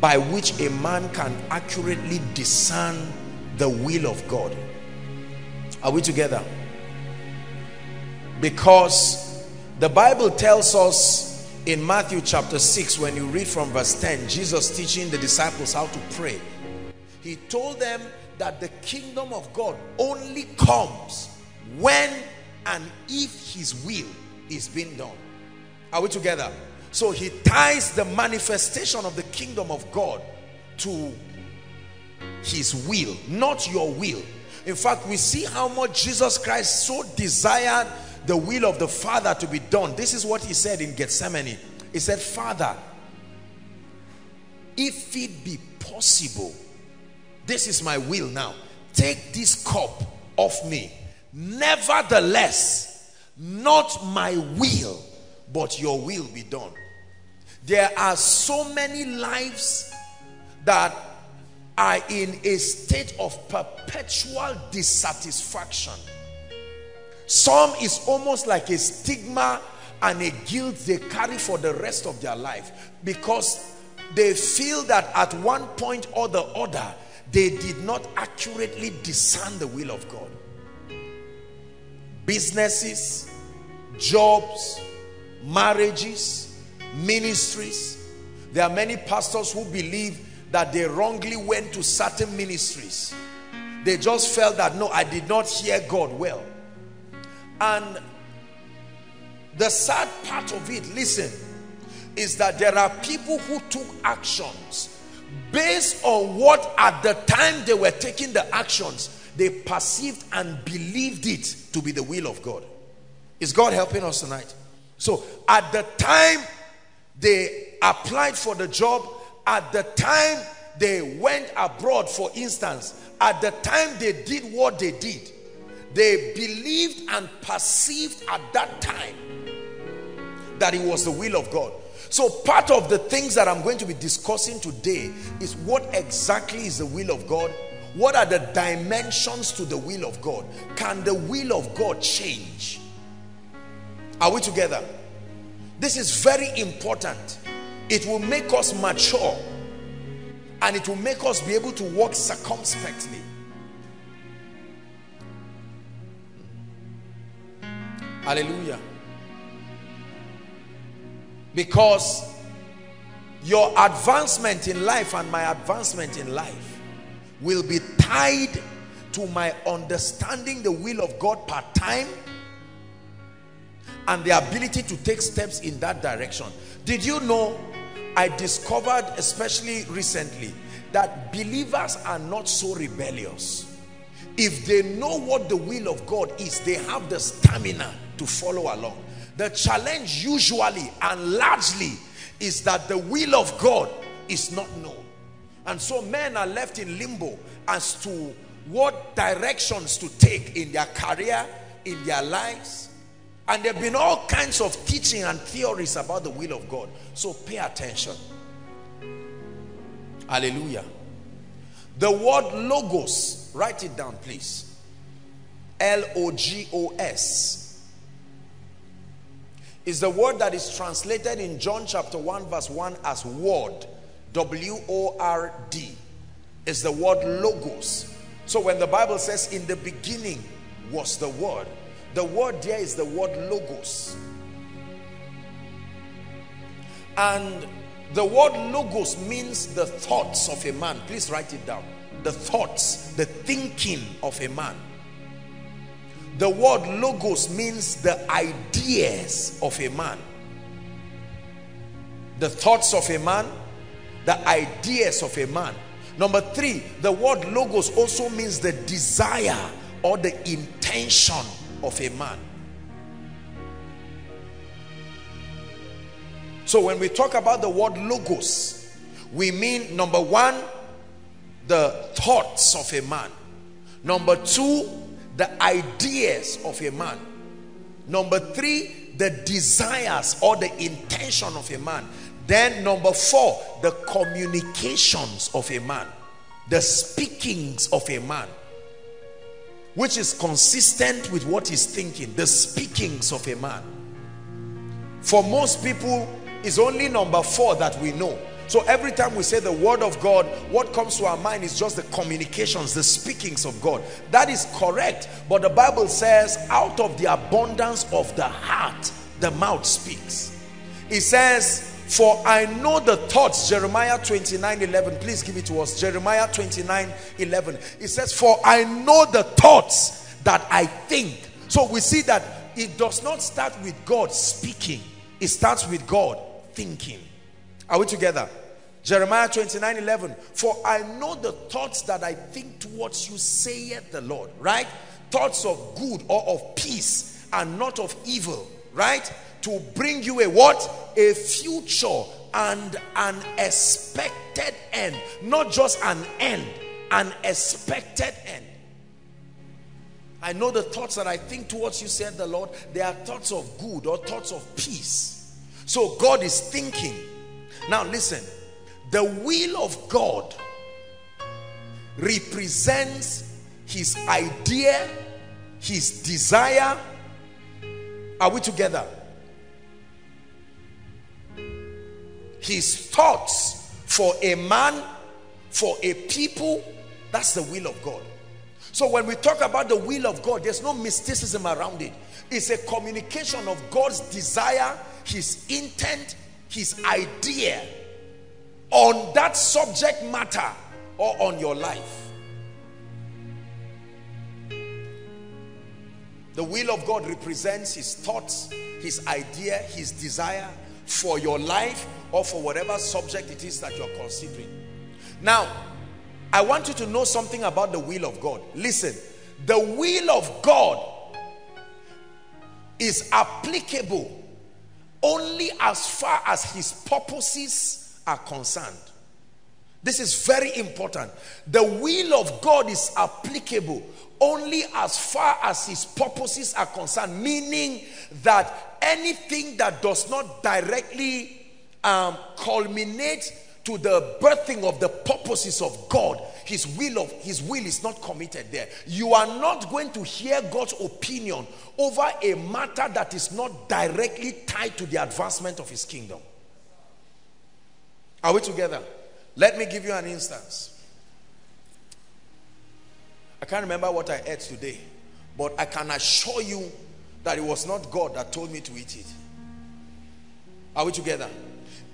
by which a man can accurately discern the will of God? Are we together? Because the Bible tells us in Matthew chapter 6, when you read from verse 10, Jesus teaching the disciples how to pray. He told them that the kingdom of God only comes when and if his will is being done. Are we together? So he ties the manifestation of the kingdom of God to his will, not your will. In fact, we see how much Jesus Christ so desired the will of the Father to be done. This is what he said in Gethsemane. He said, Father, if it be possible, this is my will now. Take this cup off me. Nevertheless, not my will, but your will be done. There are so many lives that are in a state of perpetual dissatisfaction. Some is almost like a stigma and a guilt they carry for the rest of their life because they feel that at one point or the other they did not accurately discern the will of God. Businesses, jobs, marriages, ministries. There are many pastors who believe that they wrongly went to certain ministries. They just felt that, no, I did not hear God well. And the sad part of it, listen, is that there are people who took actions based on what at the time they were taking the actions, they perceived and believed it to be the will of God. Is God helping us tonight? So at the time they applied for the job, at the time they went abroad, for instance, at the time they did what they did, they believed and perceived at that time that it was the will of God. So part of the things that I'm going to be discussing today is what exactly is the will of God? What are the dimensions to the will of God? Can the will of God change? Are we together? This is very important. It will make us mature and it will make us be able to walk circumspectly. Hallelujah. Because your advancement in life and my advancement in life will be tied to my understanding the will of God part time and the ability to take steps in that direction. Did you know I discovered especially recently that believers are not so rebellious. If they know what the will of God is, they have the stamina to follow along. The challenge usually and largely is that the will of God is not known. And so men are left in limbo as to what directions to take in their career, in their lives. And there have been all kinds of teaching and theories about the will of God. So pay attention. Hallelujah. The word logos, write it down please. L-O-G-O-S is the word that is translated in John chapter 1 verse 1 as word. W-O-R-D is the word logos. So when the Bible says in the beginning was the word, the word there is the word logos. And the word logos means the thoughts of a man. Please write it down. The thoughts, the thinking of a man. The word logos means the ideas of a man. The thoughts of a man, the ideas of a man. Number three, the word logos also means the desire or the intention of a man. So when we talk about the word logos, we mean number one, the thoughts of a man. Number two, the ideas of a man. Number three, the desires or the intention of a man. Then number four, the communications of a man. The speakings of a man. Which is consistent with what he's thinking. The speakings of a man. For most people, is only number four that we know. So every time we say the word of God, what comes to our mind is just the communications, the speakings of God. That is correct. But the Bible says, out of the abundance of the heart, the mouth speaks. It says, for I know the thoughts, Jeremiah 29, 11. Please give it to us. Jeremiah 29, 11. It says, for I know the thoughts that I think. So we see that it does not start with God speaking. It starts with God thinking. Are we together? Jeremiah 29 11. For I know the thoughts that I think towards you, saith the Lord. Right? Thoughts of good or of peace and not of evil. Right? To bring you a what? A future and an expected end. Not just an end, an expected end. I know the thoughts that I think towards you, said the Lord. They are thoughts of good or thoughts of peace. So God is thinking now listen, the will of God represents his idea, his desire. Are we together? His thoughts for a man, for a people, that's the will of God. So when we talk about the will of God, there's no mysticism around it. It's a communication of God's desire, his intent, his idea on that subject matter or on your life. The will of God represents his thoughts, his idea, his desire for your life or for whatever subject it is that you're considering. Now, I want you to know something about the will of God. Listen, the will of God is applicable only as far as his purposes are concerned. This is very important. The will of God is applicable only as far as his purposes are concerned, meaning that anything that does not directly um, culminate to the birthing of the purposes of God, his will of his will is not committed there. You are not going to hear God's opinion over a matter that is not directly tied to the advancement of his kingdom. Are we together? Let me give you an instance. I can't remember what I ate today, but I can assure you that it was not God that told me to eat it. Are we together?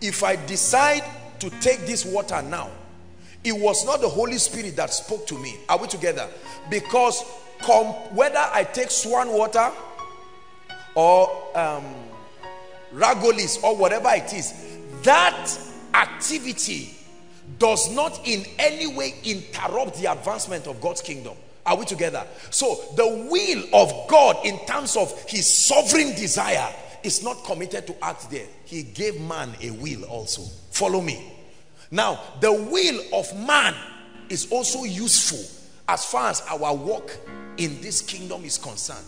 If I decide to take this water now, it was not the Holy Spirit that spoke to me. Are we together? Because whether I take swan water or um, ragolis or whatever it is, that activity does not in any way interrupt the advancement of God's kingdom. Are we together? So the will of God in terms of his sovereign desire is not committed to act there. He gave man a will also. Follow me. Now, the will of man is also useful as far as our work in this kingdom is concerned.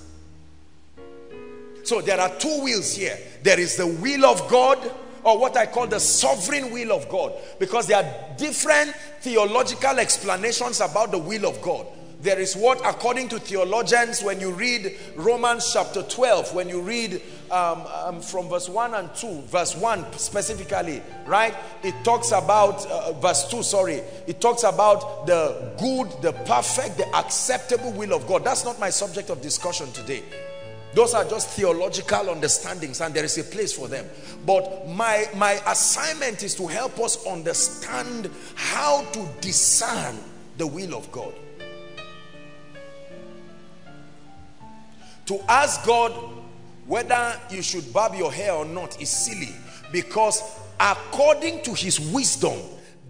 So there are two wills here. There is the will of God or what I call the sovereign will of God. Because there are different theological explanations about the will of God. There is what according to theologians when you read Romans chapter 12 when you read um, um, from verse 1 and 2 verse 1 specifically right? It talks about uh, verse 2 sorry. It talks about the good the perfect the acceptable will of God. That's not my subject of discussion today those are just theological understandings and there is a place for them. But my, my assignment is to help us understand how to discern the will of God. To ask God whether you should barb your hair or not is silly because according to his wisdom,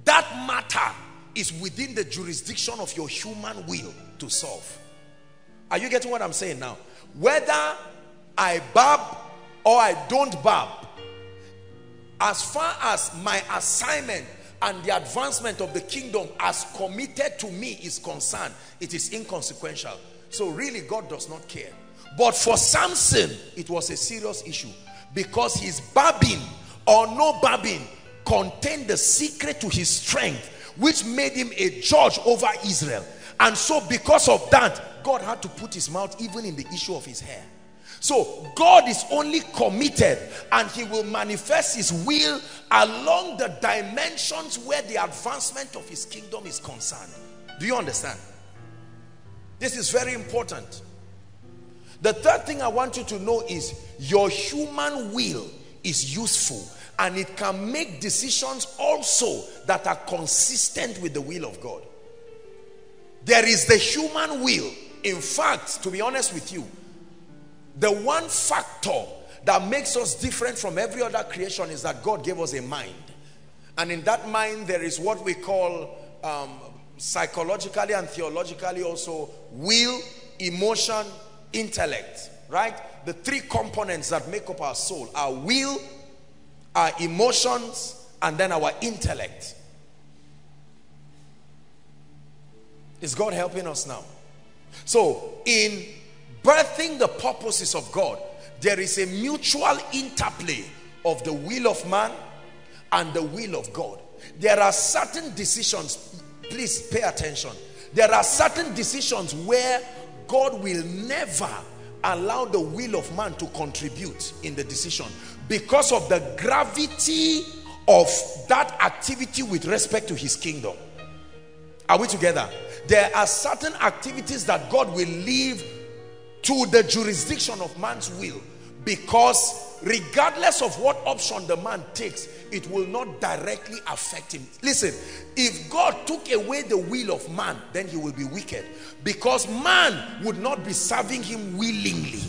that matter is within the jurisdiction of your human will to solve. Are you getting what I'm saying now? Whether I barb or I don't barb, as far as my assignment and the advancement of the kingdom as committed to me is concerned, it is inconsequential. So really God does not care. But for Samson, it was a serious issue because his babbing or no babbing contained the secret to his strength which made him a judge over Israel. And so because of that, God had to put his mouth even in the issue of his hair. So God is only committed and he will manifest his will along the dimensions where the advancement of his kingdom is concerned. Do you understand? This is very important. The third thing I want you to know is your human will is useful and it can make decisions also that are consistent with the will of God. There is the human will. In fact, to be honest with you, the one factor that makes us different from every other creation is that God gave us a mind. And in that mind, there is what we call um, psychologically and theologically also will, emotion, intellect. Right? The three components that make up our soul our will, our emotions, and then our intellect. Is God helping us now? So, in birthing the purposes of God, there is a mutual interplay of the will of man and the will of God. There are certain decisions, please pay attention. There are certain decisions where God will never allow the will of man to contribute in the decision because of the gravity of that activity with respect to his kingdom. Are we together? There are certain activities that God will leave to the jurisdiction of man's will because regardless of what option the man takes it will not directly affect him. Listen if God took away the will of man then he will be wicked because man would not be serving him willingly.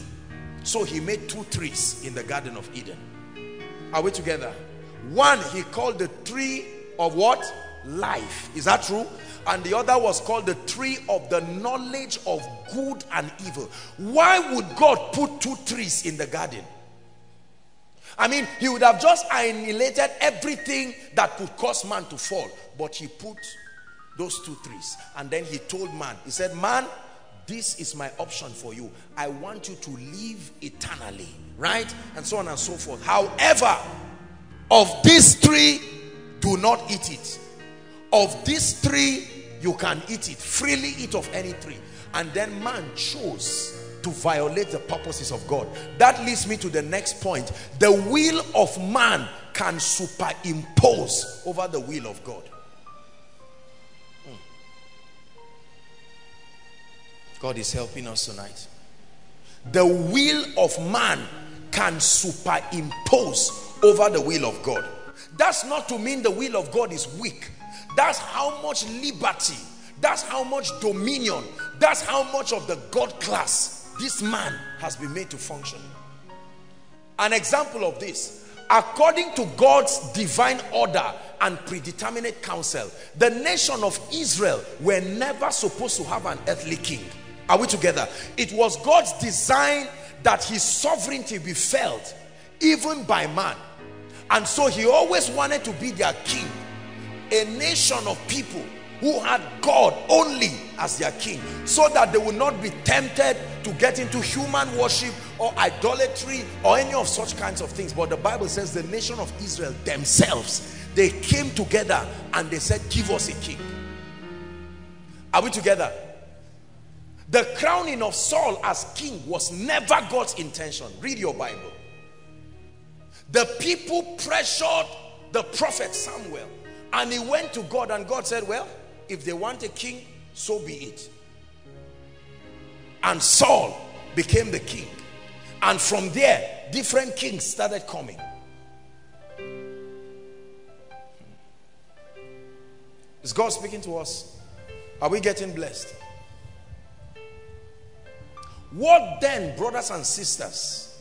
So he made two trees in the Garden of Eden. Are we together? One he called the tree of what? Life. Is that true and the other was called the tree of the knowledge of good and evil. Why would God put two trees in the garden? I mean, he would have just annihilated everything that could cause man to fall. But he put those two trees. And then he told man, he said, man, this is my option for you. I want you to live eternally. Right? And so on and so forth. However, of this tree, do not eat it. Of this tree, you can eat it. Freely eat of any tree. And then man chose to violate the purposes of God. That leads me to the next point. The will of man can superimpose over the will of God. Hmm. God is helping us tonight. The will of man can superimpose over the will of God. That's not to mean the will of God is weak that's how much liberty, that's how much dominion, that's how much of the God class this man has been made to function. An example of this, according to God's divine order and predeterminate counsel, the nation of Israel were never supposed to have an earthly king. Are we together? It was God's design that his sovereignty be felt even by man. And so he always wanted to be their king a nation of people who had God only as their king so that they would not be tempted to get into human worship or idolatry or any of such kinds of things. But the Bible says the nation of Israel themselves they came together and they said give us a king. Are we together? The crowning of Saul as king was never God's intention. Read your Bible. The people pressured the prophet Samuel and he went to God and God said, well, if they want a king, so be it. And Saul became the king. And from there, different kings started coming. Is God speaking to us? Are we getting blessed? What then, brothers and sisters,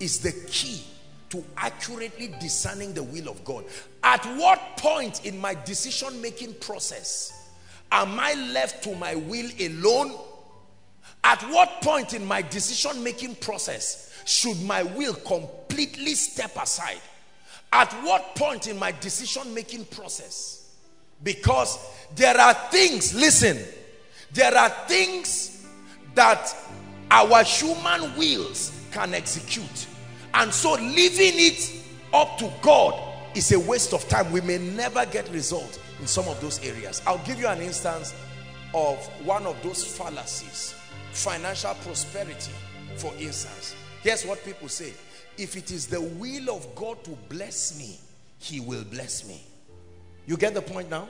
is the key to accurately discerning the will of God. At what point in my decision making process am I left to my will alone? At what point in my decision making process should my will completely step aside? At what point in my decision making process Because there are things, listen, there are things that our human wills can execute. And so leaving it up to God is a waste of time. We may never get results in some of those areas. I'll give you an instance of one of those fallacies. Financial prosperity, for instance. Here's what people say. If it is the will of God to bless me, he will bless me. You get the point now?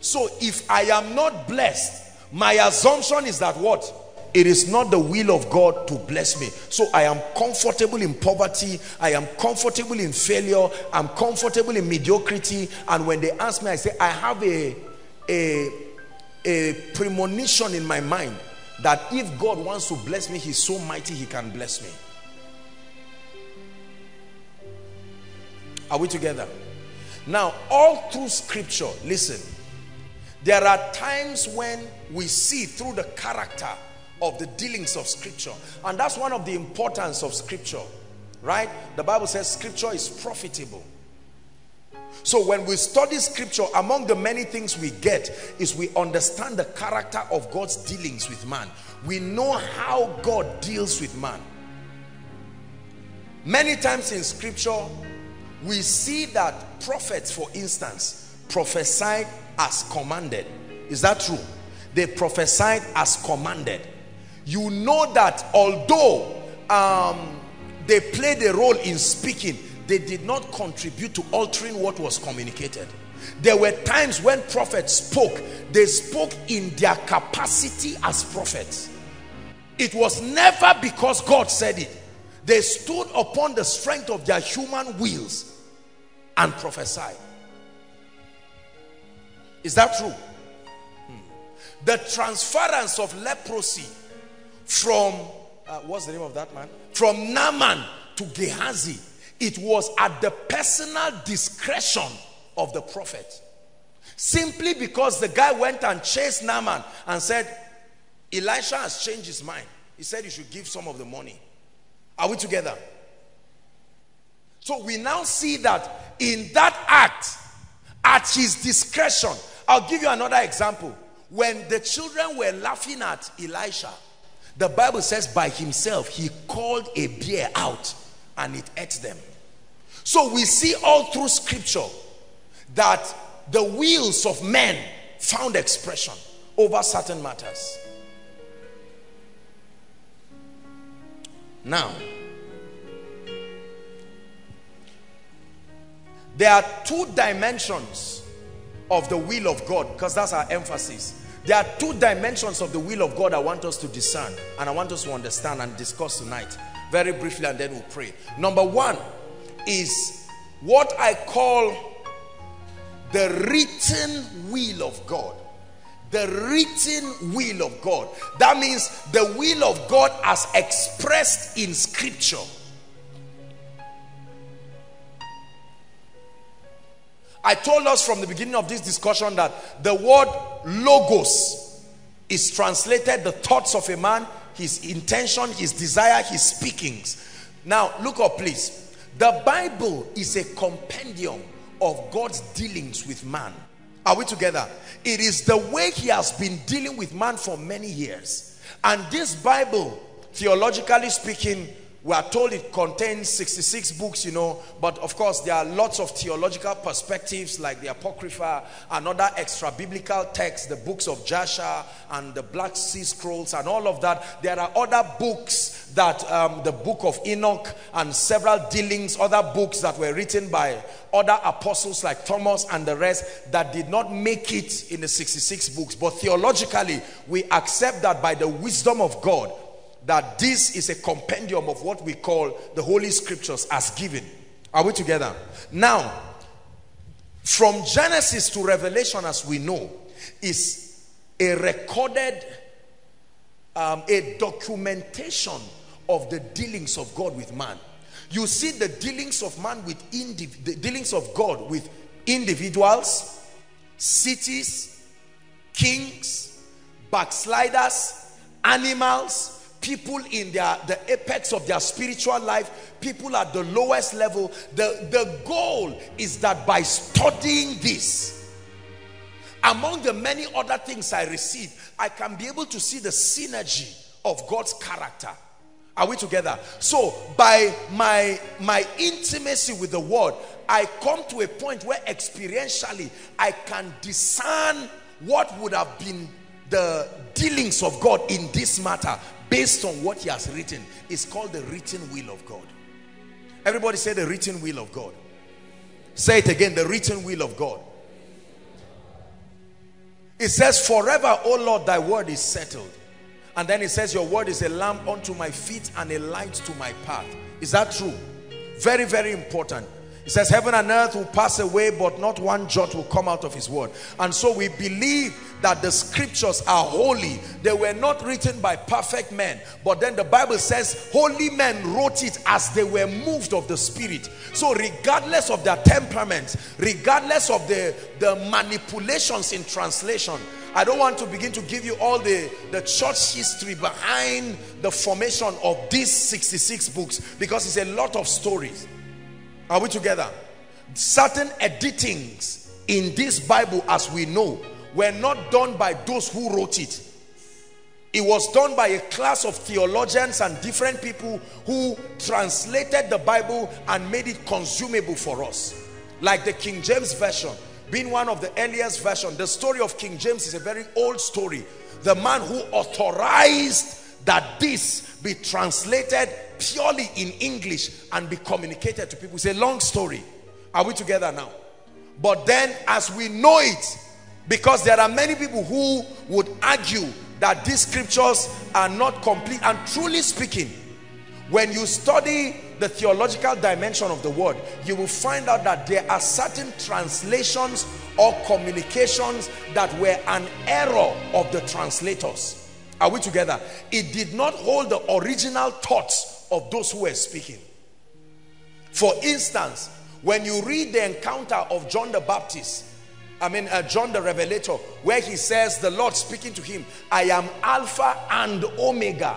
So if I am not blessed, my assumption is that what? It is not the will of God to bless me. So I am comfortable in poverty. I am comfortable in failure. I'm comfortable in mediocrity. And when they ask me, I say, I have a, a, a premonition in my mind that if God wants to bless me, he's so mighty, he can bless me. Are we together? Now, all through scripture, listen, there are times when we see through the character of the dealings of scripture. And that's one of the importance of scripture, right? The Bible says scripture is profitable. So when we study scripture, among the many things we get is we understand the character of God's dealings with man. We know how God deals with man. Many times in scripture, we see that prophets, for instance, prophesied as commanded. Is that true? They prophesied as commanded. You know that although um, they played a role in speaking, they did not contribute to altering what was communicated. There were times when prophets spoke, they spoke in their capacity as prophets. It was never because God said it. They stood upon the strength of their human wills and prophesy. Is that true? Hmm. The transference of leprosy from, uh, what's the name of that man? From Naaman to Gehazi. It was at the personal discretion of the prophet. Simply because the guy went and chased Naaman and said, Elisha has changed his mind. He said you should give some of the money. Are we together? So we now see that in that act, at his discretion, I'll give you another example. When the children were laughing at Elisha, the Bible says by himself, he called a bear out and it ate them. So we see all through scripture that the wills of men found expression over certain matters. Now, There are two dimensions of the will of God because that's our emphasis. There are two dimensions of the will of God I want us to discern and I want us to understand and discuss tonight very briefly and then we'll pray. Number one is what I call the written will of God. The written will of God. That means the will of God as expressed in scripture. I told us from the beginning of this discussion that the word logos is translated the thoughts of a man, his intention, his desire, his speakings. Now, look up, please. The Bible is a compendium of God's dealings with man. Are we together? It is the way he has been dealing with man for many years. And this Bible, theologically speaking, we are told it contains 66 books, you know, but of course there are lots of theological perspectives like the Apocrypha and other extra biblical texts, the books of Jasher and the Black Sea Scrolls and all of that. There are other books that um, the book of Enoch and several dealings, other books that were written by other apostles like Thomas and the rest that did not make it in the 66 books. But theologically, we accept that by the wisdom of God, that this is a compendium of what we call the Holy Scriptures as given. Are we together? Now, from Genesis to Revelation, as we know, is a recorded, um, a documentation of the dealings of God with man. You see the dealings of man with the dealings of God with individuals, cities, kings, backsliders, animals, people in their the apex of their spiritual life people at the lowest level the the goal is that by studying this among the many other things I receive, I can be able to see the synergy of God's character. Are we together? So, by my my intimacy with the word, I come to a point where experientially I can discern what would have been the dealings of God in this matter based on what he has written. It's called the written will of God. Everybody say the written will of God. Say it again, the written will of God. It says, forever, O Lord, thy word is settled. And then it says, your word is a lamp unto my feet and a light to my path. Is that true? Very, very important. It says heaven and earth will pass away but not one jot will come out of his word. And so we believe that the scriptures are holy. They were not written by perfect men. But then the Bible says holy men wrote it as they were moved of the spirit. So regardless of their temperaments, regardless of the, the manipulations in translation, I don't want to begin to give you all the, the church history behind the formation of these 66 books because it's a lot of stories. Are we together? Certain editings in this Bible, as we know, were not done by those who wrote it. It was done by a class of theologians and different people who translated the Bible and made it consumable for us. Like the King James Version, being one of the earliest version. The story of King James is a very old story. The man who authorized that this be translated purely in English and be communicated to people. It's a long story. Are we together now? But then as we know it, because there are many people who would argue that these scriptures are not complete and truly speaking, when you study the theological dimension of the word, you will find out that there are certain translations or communications that were an error of the translators. Are we together? It did not hold the original thoughts of those who were speaking. For instance, when you read the encounter of John the Baptist, I mean uh, John the Revelator, where he says, the Lord speaking to him, I am Alpha and Omega.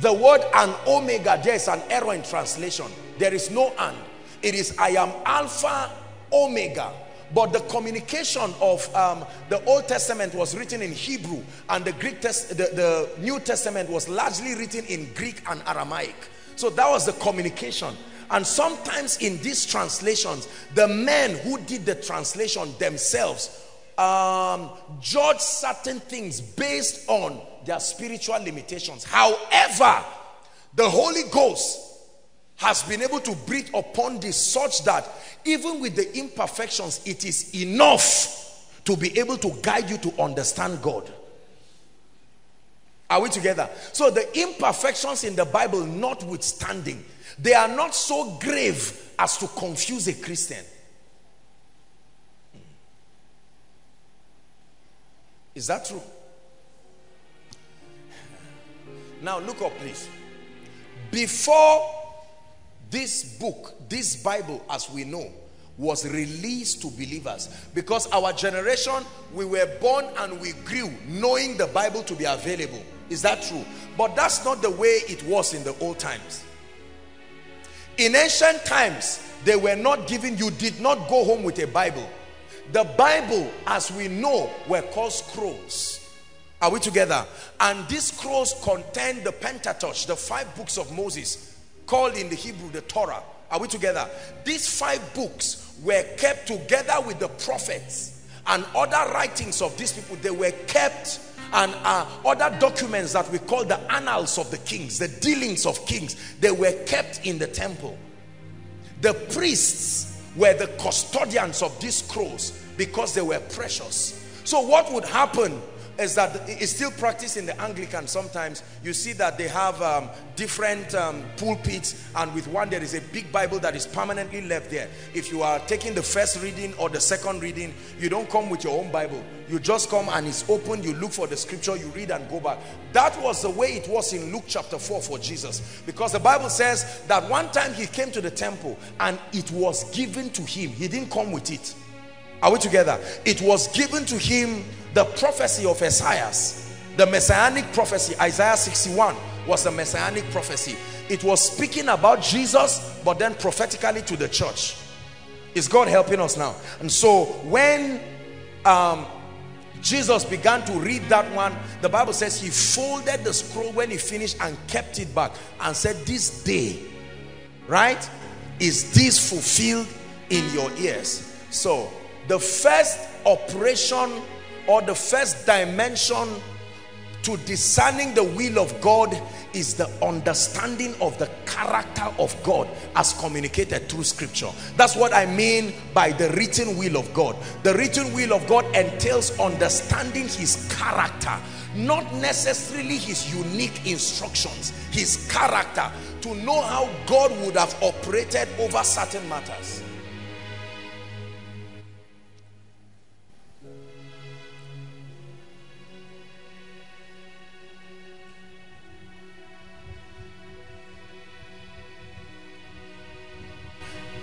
The word and Omega, there is an error in translation. There is no and. It is I am Alpha, Omega. But the communication of um, the Old Testament was written in Hebrew and the Greek test, the, the New Testament was largely written in Greek and Aramaic. So that was the communication. And sometimes in these translations, the men who did the translation themselves um, judge certain things based on their spiritual limitations. However, the Holy Ghost has been able to breathe upon this such that even with the imperfections, it is enough to be able to guide you to understand God. Are we together? So the imperfections in the Bible notwithstanding, they are not so grave as to confuse a Christian. Is that true? Now look up please. Before this book, this Bible as we know, was released to believers because our generation we were born and we grew knowing the bible to be available is that true? But that's not the way it was in the old times. In ancient times, they were not given, you did not go home with a Bible. The Bible, as we know, were called scrolls. Are we together? And these scrolls contain the Pentateuch, the five books of Moses, called in the Hebrew the Torah. Are we together? These five books were kept together with the prophets and other writings of these people. They were kept and uh, other documents that we call the annals of the kings, the dealings of kings, they were kept in the temple. The priests were the custodians of these scrolls because they were precious. So what would happen is that it's still practiced in the Anglican sometimes. You see that they have um, different um, pulpits and with one there is a big Bible that is permanently left there. If you are taking the first reading or the second reading, you don't come with your own Bible. You just come and it's open, you look for the scripture, you read and go back. That was the way it was in Luke chapter 4 for Jesus. Because the Bible says that one time he came to the temple and it was given to him. He didn't come with it. Are we together? It was given to him the prophecy of Esaias, the messianic prophecy, Isaiah 61 was a messianic prophecy. It was speaking about Jesus, but then prophetically to the church. Is God helping us now? And so when um, Jesus began to read that one. The Bible says he folded the scroll when he finished and kept it back and said, this day, right, is this fulfilled in your ears. So the first operation or the first dimension to discerning the will of God is the understanding of the character of God as communicated through scripture. That's what I mean by the written will of God. The written will of God entails understanding his character, not necessarily his unique instructions, his character, to know how God would have operated over certain matters.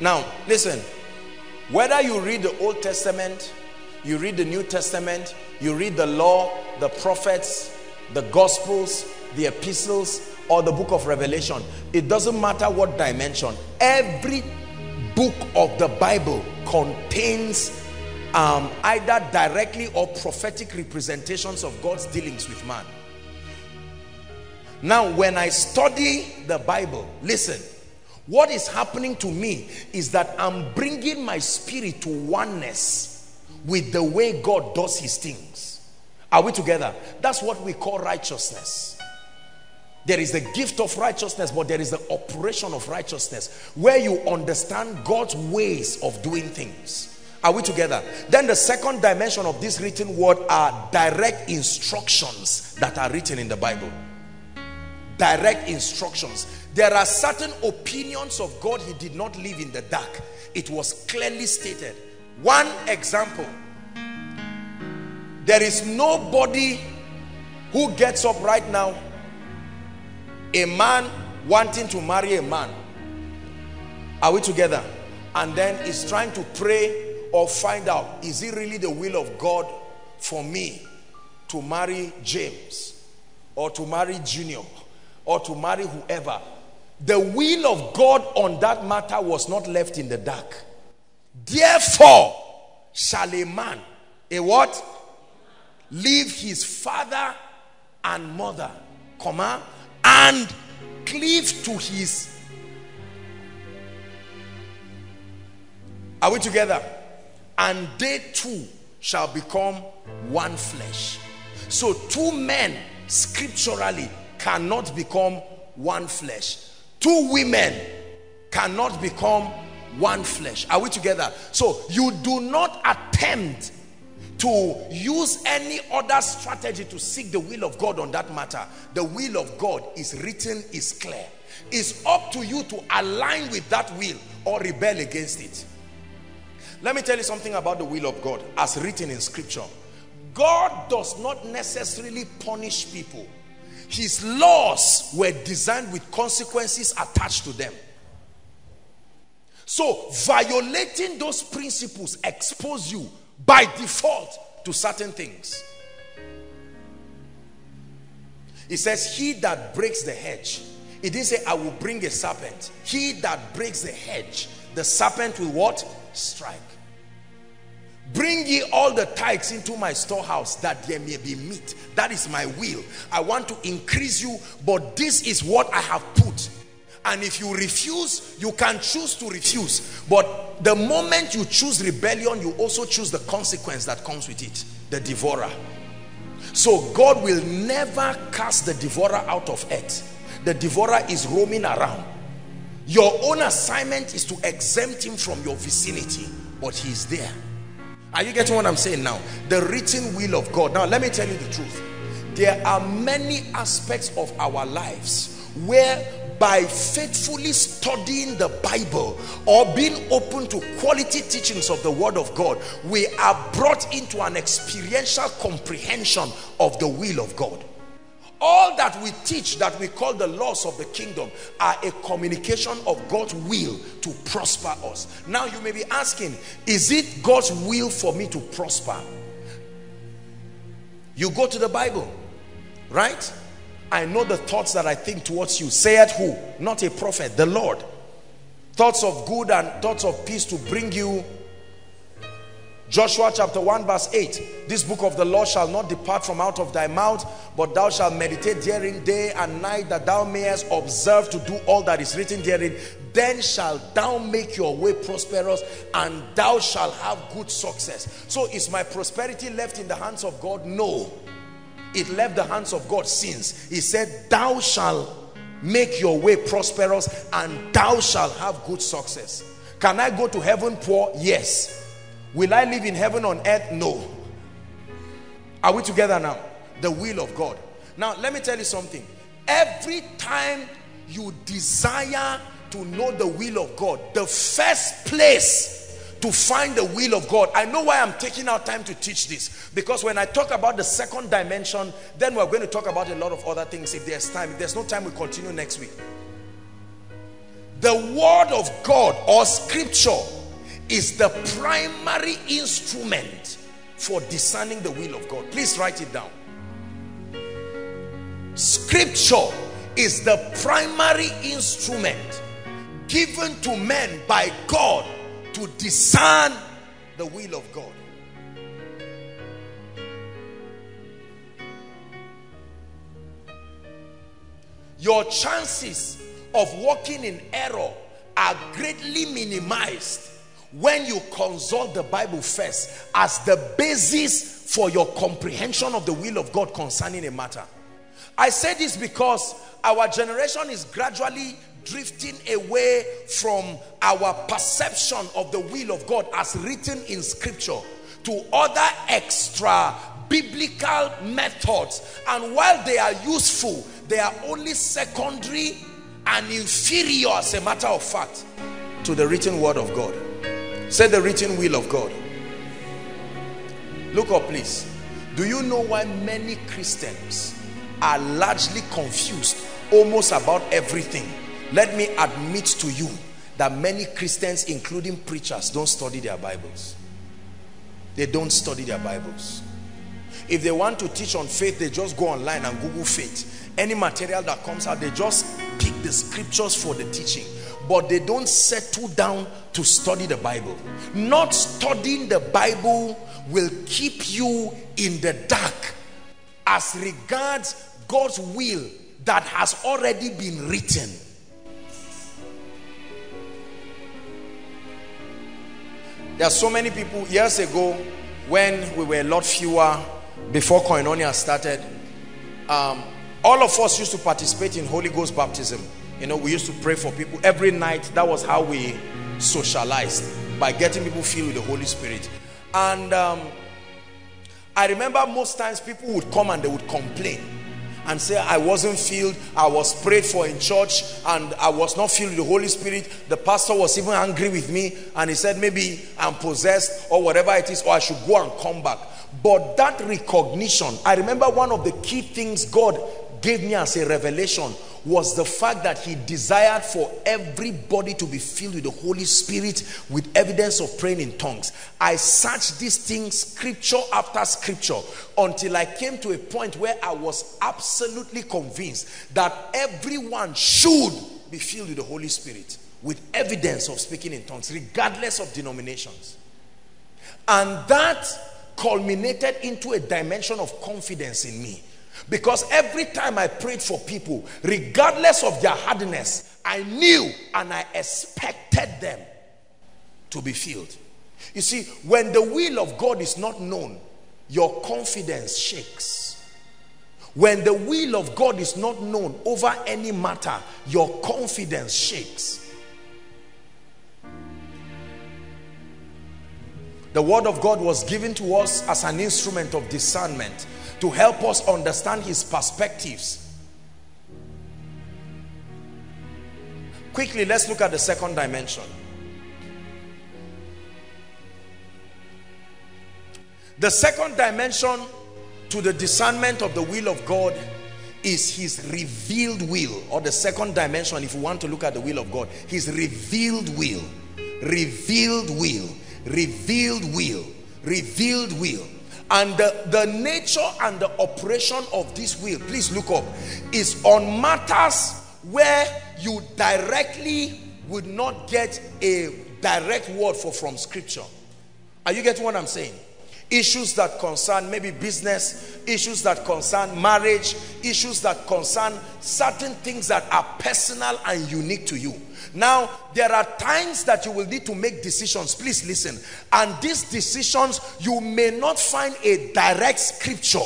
Now, listen. Whether you read the Old Testament, you read the New Testament, you read the law, the prophets, the gospels, the epistles, or the book of Revelation, it doesn't matter what dimension. Every book of the Bible contains um, either directly or prophetic representations of God's dealings with man. Now, when I study the Bible, listen, what is happening to me is that I'm bringing my spirit to oneness with the way God does his things. Are we together? That's what we call righteousness. There is the gift of righteousness, but there is the operation of righteousness where you understand God's ways of doing things. Are we together? Then the second dimension of this written word are direct instructions that are written in the Bible. Direct instructions there are certain opinions of God he did not leave in the dark. It was clearly stated. One example. There is nobody who gets up right now, a man wanting to marry a man. Are we together? And then is trying to pray or find out, is it really the will of God for me to marry James or to marry Junior or to marry whoever the will of God on that matter was not left in the dark. Therefore, shall a man, a what? Leave his father and mother, comma, and cleave to his. Are we together? And they two shall become one flesh. So two men scripturally cannot become one flesh two women cannot become one flesh. Are we together? So you do not attempt to use any other strategy to seek the will of God on that matter. The will of God is written is clear. It's up to you to align with that will or rebel against it. Let me tell you something about the will of God as written in scripture. God does not necessarily punish people his laws were designed with consequences attached to them. So violating those principles expose you by default to certain things. It says, he that breaks the hedge. It didn't say, I will bring a serpent. He that breaks the hedge, the serpent will what? Strike. Bring ye all the tithes into my storehouse that there may be meat. That is my will. I want to increase you, but this is what I have put. And if you refuse, you can choose to refuse. But the moment you choose rebellion, you also choose the consequence that comes with it. The devourer. So God will never cast the devourer out of earth. The devourer is roaming around. Your own assignment is to exempt him from your vicinity. But he is there. Are you getting what I'm saying now? The written will of God. Now, let me tell you the truth. There are many aspects of our lives where by faithfully studying the Bible or being open to quality teachings of the Word of God, we are brought into an experiential comprehension of the will of God. All that we teach that we call the laws of the kingdom are a communication of God's will to prosper us. Now you may be asking, is it God's will for me to prosper? You go to the Bible, right? I know the thoughts that I think towards you. Say it who? Not a prophet, the Lord. Thoughts of good and thoughts of peace to bring you Joshua chapter 1 verse 8 This book of the law shall not depart from out of thy mouth But thou shalt meditate therein day and night That thou mayest observe to do all that is written therein. Then shalt thou make your way prosperous And thou shalt have good success. So is my prosperity left in the hands of God? No. It left the hands of God since. He said thou shalt make your way prosperous And thou shalt have good success. Can I go to heaven poor? Yes Will I live in heaven on earth? No. Are we together now? The will of God. Now, let me tell you something. Every time you desire to know the will of God, the first place to find the will of God. I know why I'm taking out time to teach this. Because when I talk about the second dimension, then we're going to talk about a lot of other things if there's time. If there's no time, we continue next week. The word of God or scripture is the primary instrument for discerning the will of God. Please write it down. Scripture is the primary instrument given to men by God to discern the will of God. Your chances of walking in error are greatly minimized when you consult the Bible first as the basis for your comprehension of the will of God concerning a matter. I say this because our generation is gradually drifting away from our perception of the will of God as written in scripture to other extra biblical methods and while they are useful they are only secondary and inferior as a matter of fact to the written word of God Say the written will of God. Look up please. Do you know why many Christians are largely confused almost about everything? Let me admit to you that many Christians, including preachers, don't study their Bibles. They don't study their Bibles. If they want to teach on faith, they just go online and Google faith. Any material that comes out, they just pick the scriptures for the teaching but they don't settle down to study the Bible. Not studying the Bible will keep you in the dark as regards God's will that has already been written. There are so many people years ago when we were a lot fewer before Koinonia started. Um, all of us used to participate in Holy Ghost baptism. You know, we used to pray for people every night. That was how we socialized by getting people filled with the Holy Spirit. And um, I remember most times people would come and they would complain and say I wasn't filled I was prayed for in church and I was not filled with the Holy Spirit the pastor was even angry with me and he said maybe I'm possessed or whatever it is or I should go and come back but that recognition I remember one of the key things God gave me as a revelation was the fact that he desired for everybody to be filled with the Holy Spirit with evidence of praying in tongues. I searched these things scripture after scripture until I came to a point where I was absolutely convinced that everyone should be filled with the Holy Spirit with evidence of speaking in tongues regardless of denominations. And that culminated into a dimension of confidence in me because every time I prayed for people, regardless of their hardness, I knew and I expected them to be filled. You see, when the will of God is not known, your confidence shakes. When the will of God is not known over any matter, your confidence shakes. The word of God was given to us as an instrument of discernment to help us understand his perspectives. Quickly, let's look at the second dimension. The second dimension to the discernment of the will of God is his revealed will. Or the second dimension if you want to look at the will of God his revealed will. Revealed will. Revealed will. Revealed will and the, the nature and the operation of this will, please look up, is on matters where you directly would not get a direct word for from scripture. Are you getting what I'm saying? Issues that concern maybe business, issues that concern marriage, issues that concern certain things that are personal and unique to you. Now, there are times that you will need to make decisions. Please listen. And these decisions, you may not find a direct scripture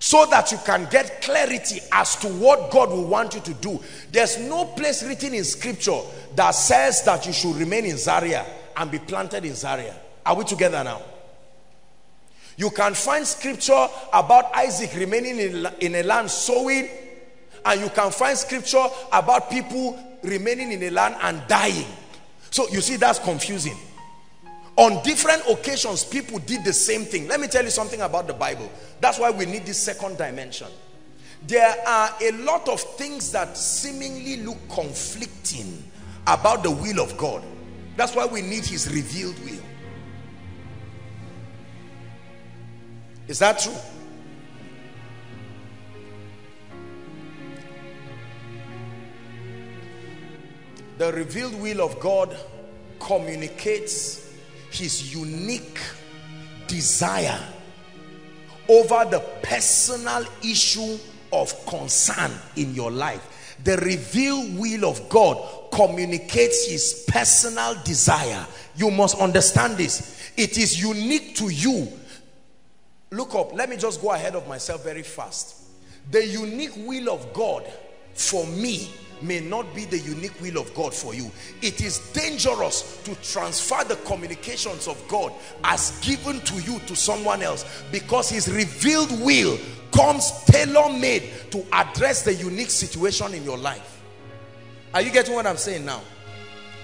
so that you can get clarity as to what God will want you to do. There's no place written in scripture that says that you should remain in Zaria and be planted in Zaria. Are we together now? You can find scripture about Isaac remaining in, in a land sowing and you can find scripture about people remaining in a land and dying. So you see that's confusing. On different occasions, people did the same thing. Let me tell you something about the Bible. That's why we need this second dimension. There are a lot of things that seemingly look conflicting about the will of God. That's why we need his revealed will. Is that true? The revealed will of God communicates his unique desire over the personal issue of concern in your life. The revealed will of God communicates his personal desire. You must understand this. It is unique to you. Look up. Let me just go ahead of myself very fast. The unique will of God for me may not be the unique will of God for you. It is dangerous to transfer the communications of God as given to you to someone else because his revealed will comes tailor-made to address the unique situation in your life. Are you getting what I'm saying now?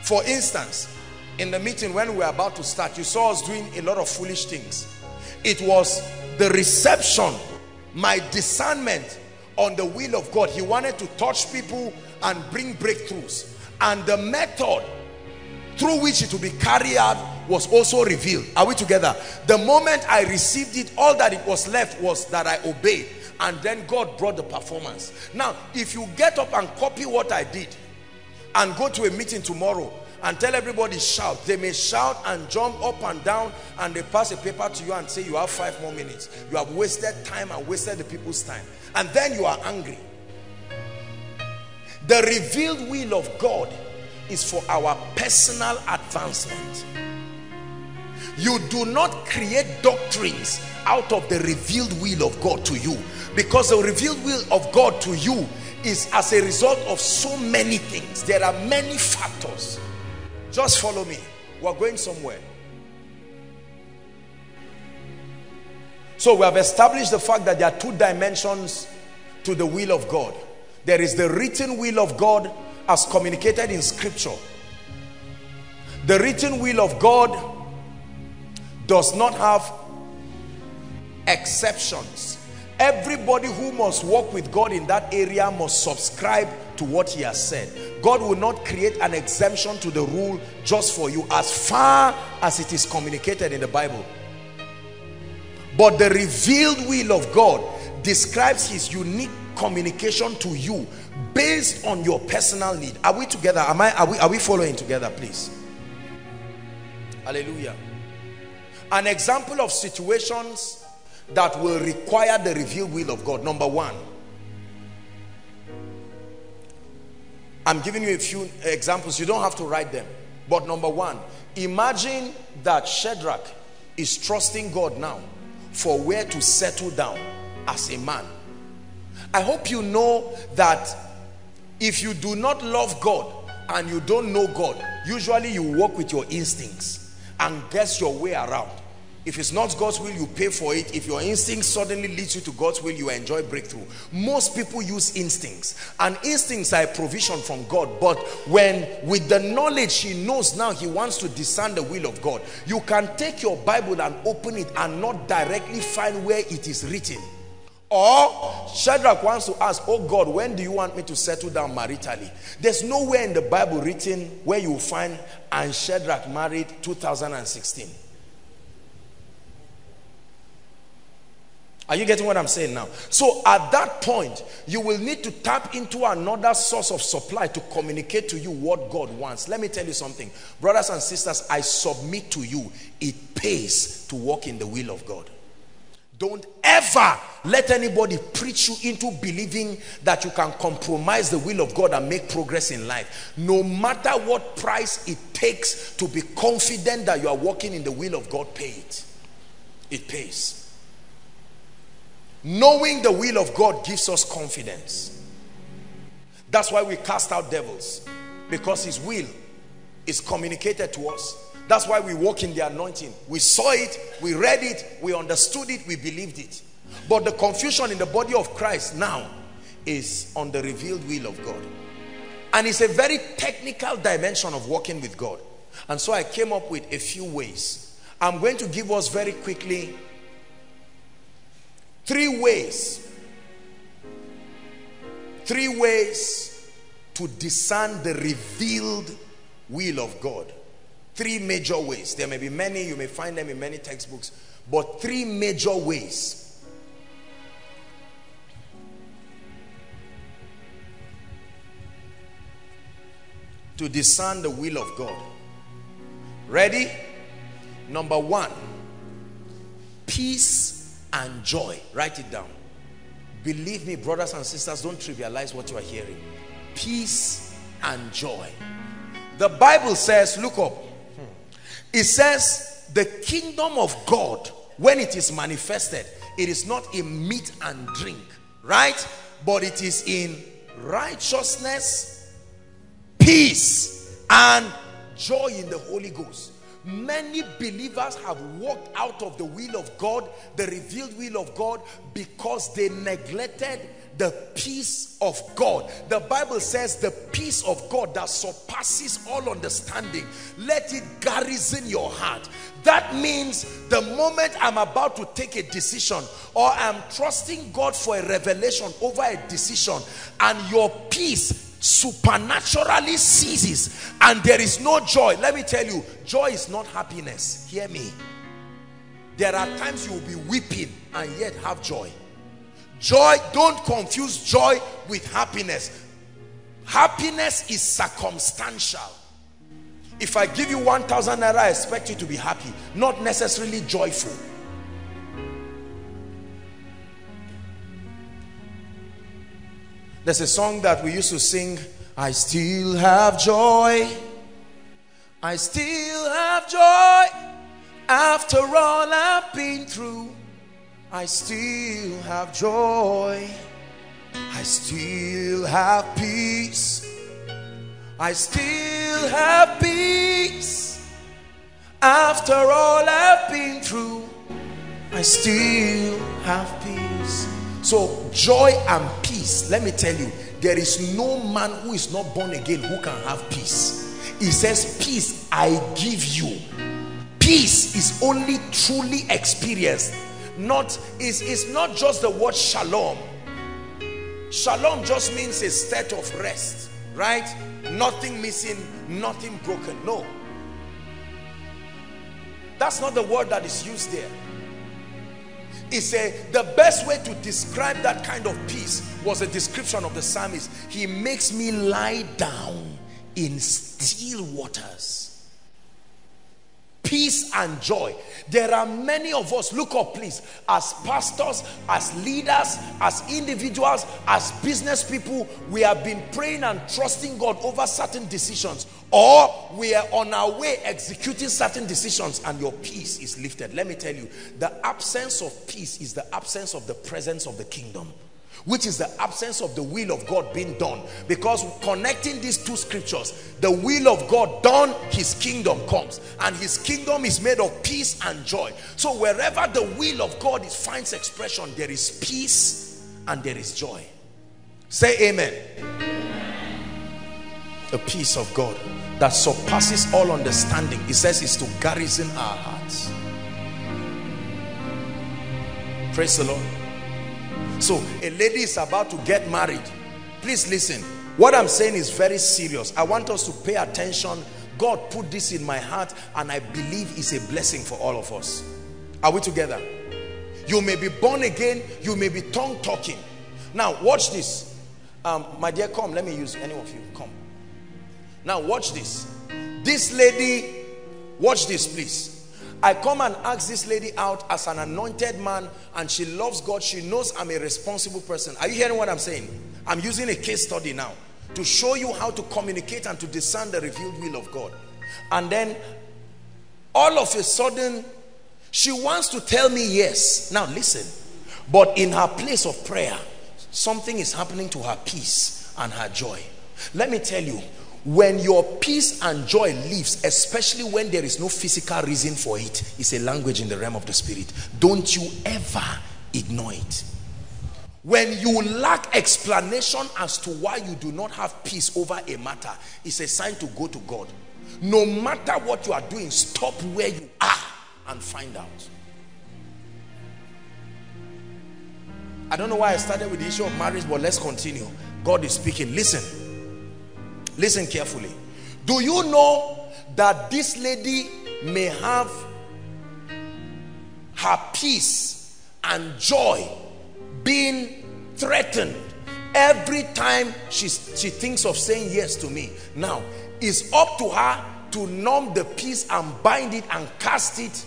For instance, in the meeting when we were about to start, you saw us doing a lot of foolish things. It was the reception, my discernment on the will of God. He wanted to touch people and bring breakthroughs. And the method through which it will be carried out was also revealed. Are we together? The moment I received it, all that it was left was that I obeyed. And then God brought the performance. Now, if you get up and copy what I did and go to a meeting tomorrow and tell everybody shout, they may shout and jump up and down and they pass a paper to you and say you have five more minutes. You have wasted time and wasted the people's time. And then you are angry. The revealed will of God is for our personal advancement. You do not create doctrines out of the revealed will of God to you because the revealed will of God to you is as a result of so many things. There are many factors. Just follow me. We're going somewhere. So we have established the fact that there are two dimensions to the will of God. There is the written will of God as communicated in scripture. The written will of God does not have exceptions. Everybody who must walk with God in that area must subscribe to what he has said. God will not create an exemption to the rule just for you as far as it is communicated in the Bible. But the revealed will of God describes his unique communication to you based on your personal need. Are we together? Am I, are, we, are we following together, please? Hallelujah. An example of situations that will require the revealed will of God. Number one. I'm giving you a few examples. You don't have to write them. But number one, imagine that Shadrach is trusting God now for where to settle down as a man I hope you know that if you do not love God and you don't know God, usually you work with your instincts and guess your way around. If it's not God's will, you pay for it. If your instinct suddenly leads you to God's will, you enjoy breakthrough. Most people use instincts. And instincts are a provision from God. But when with the knowledge he knows now, he wants to discern the will of God. You can take your Bible and open it and not directly find where it is written. Or Shadrach wants to ask, oh God, when do you want me to settle down maritally? There's nowhere in the Bible written where you find and Shadrach married 2016. Are you getting what I'm saying now? So at that point, you will need to tap into another source of supply to communicate to you what God wants. Let me tell you something. Brothers and sisters, I submit to you, it pays to walk in the will of God. Don't ever let anybody preach you into believing that you can compromise the will of God and make progress in life. No matter what price it takes to be confident that you are walking in the will of God, pay it. It pays. Knowing the will of God gives us confidence. That's why we cast out devils. Because his will is communicated to us. That's why we walk in the anointing. We saw it, we read it, we understood it, we believed it. But the confusion in the body of Christ now is on the revealed will of God. And it's a very technical dimension of walking with God. And so I came up with a few ways. I'm going to give us very quickly Three ways. Three ways to discern the revealed will of God. Three major ways. There may be many, you may find them in many textbooks, but three major ways. To discern the will of God. Ready? Number one, peace and joy. Write it down. Believe me, brothers and sisters, don't trivialize what you are hearing. Peace and joy. The Bible says, look up. Hmm. It says, the kingdom of God, when it is manifested, it is not in meat and drink, right? But it is in righteousness, peace, and joy in the Holy Ghost. Many believers have walked out of the will of God, the revealed will of God, because they neglected the peace of God. The Bible says the peace of God that surpasses all understanding, let it garrison your heart. That means the moment I'm about to take a decision or I'm trusting God for a revelation over a decision and your peace supernaturally ceases and there is no joy. Let me tell you joy is not happiness. Hear me. There are times you will be weeping and yet have joy. Joy don't confuse joy with happiness. Happiness is circumstantial. If i give you 1000 naira i expect you to be happy not necessarily joyful There's a song that we used to sing. I still have joy. I still have joy. After all I've been through, I still have joy. I still have peace. I still have peace. After all I've been through, I still have peace. So joy and peace, let me tell you, there is no man who is not born again who can have peace. He says, peace I give you. Peace is only truly experienced. Not is is not just the word shalom. Shalom just means a state of rest, right? Nothing missing, nothing broken. No. That's not the word that is used there. He said the best way to describe that kind of peace was a description of the psalmist. He makes me lie down in still waters peace and joy. There are many of us, look up please, as pastors, as leaders, as individuals, as business people, we have been praying and trusting God over certain decisions or we are on our way executing certain decisions and your peace is lifted. Let me tell you, the absence of peace is the absence of the presence of the kingdom which is the absence of the will of God being done. Because connecting these two scriptures, the will of God done, his kingdom comes. And his kingdom is made of peace and joy. So wherever the will of God is, finds expression, there is peace and there is joy. Say amen. The peace of God that surpasses all understanding, it says is to garrison our hearts. Praise the Lord. So a lady is about to get married. Please listen. What I'm saying is very serious. I want us to pay attention. God put this in my heart and I believe it's a blessing for all of us. Are we together? You may be born again. You may be tongue talking. Now, watch this. Um, my dear, come. Let me use any of you. Come. Now, watch this. This lady, watch this, please. I come and ask this lady out as an anointed man and she loves God. She knows I'm a responsible person. Are you hearing what I'm saying? I'm using a case study now to show you how to communicate and to discern the revealed will of God. And then all of a sudden, she wants to tell me yes. Now listen, but in her place of prayer, something is happening to her peace and her joy. Let me tell you, when your peace and joy leaves, especially when there is no physical reason for it, it's a language in the realm of the spirit. Don't you ever ignore it. When you lack explanation as to why you do not have peace over a matter, it's a sign to go to God. No matter what you are doing, stop where you are and find out. I don't know why I started with the issue of marriage, but let's continue. God is speaking. Listen. Listen carefully. Do you know that this lady may have her peace and joy being threatened every time she, she thinks of saying yes to me. Now, it's up to her to numb the peace and bind it and cast it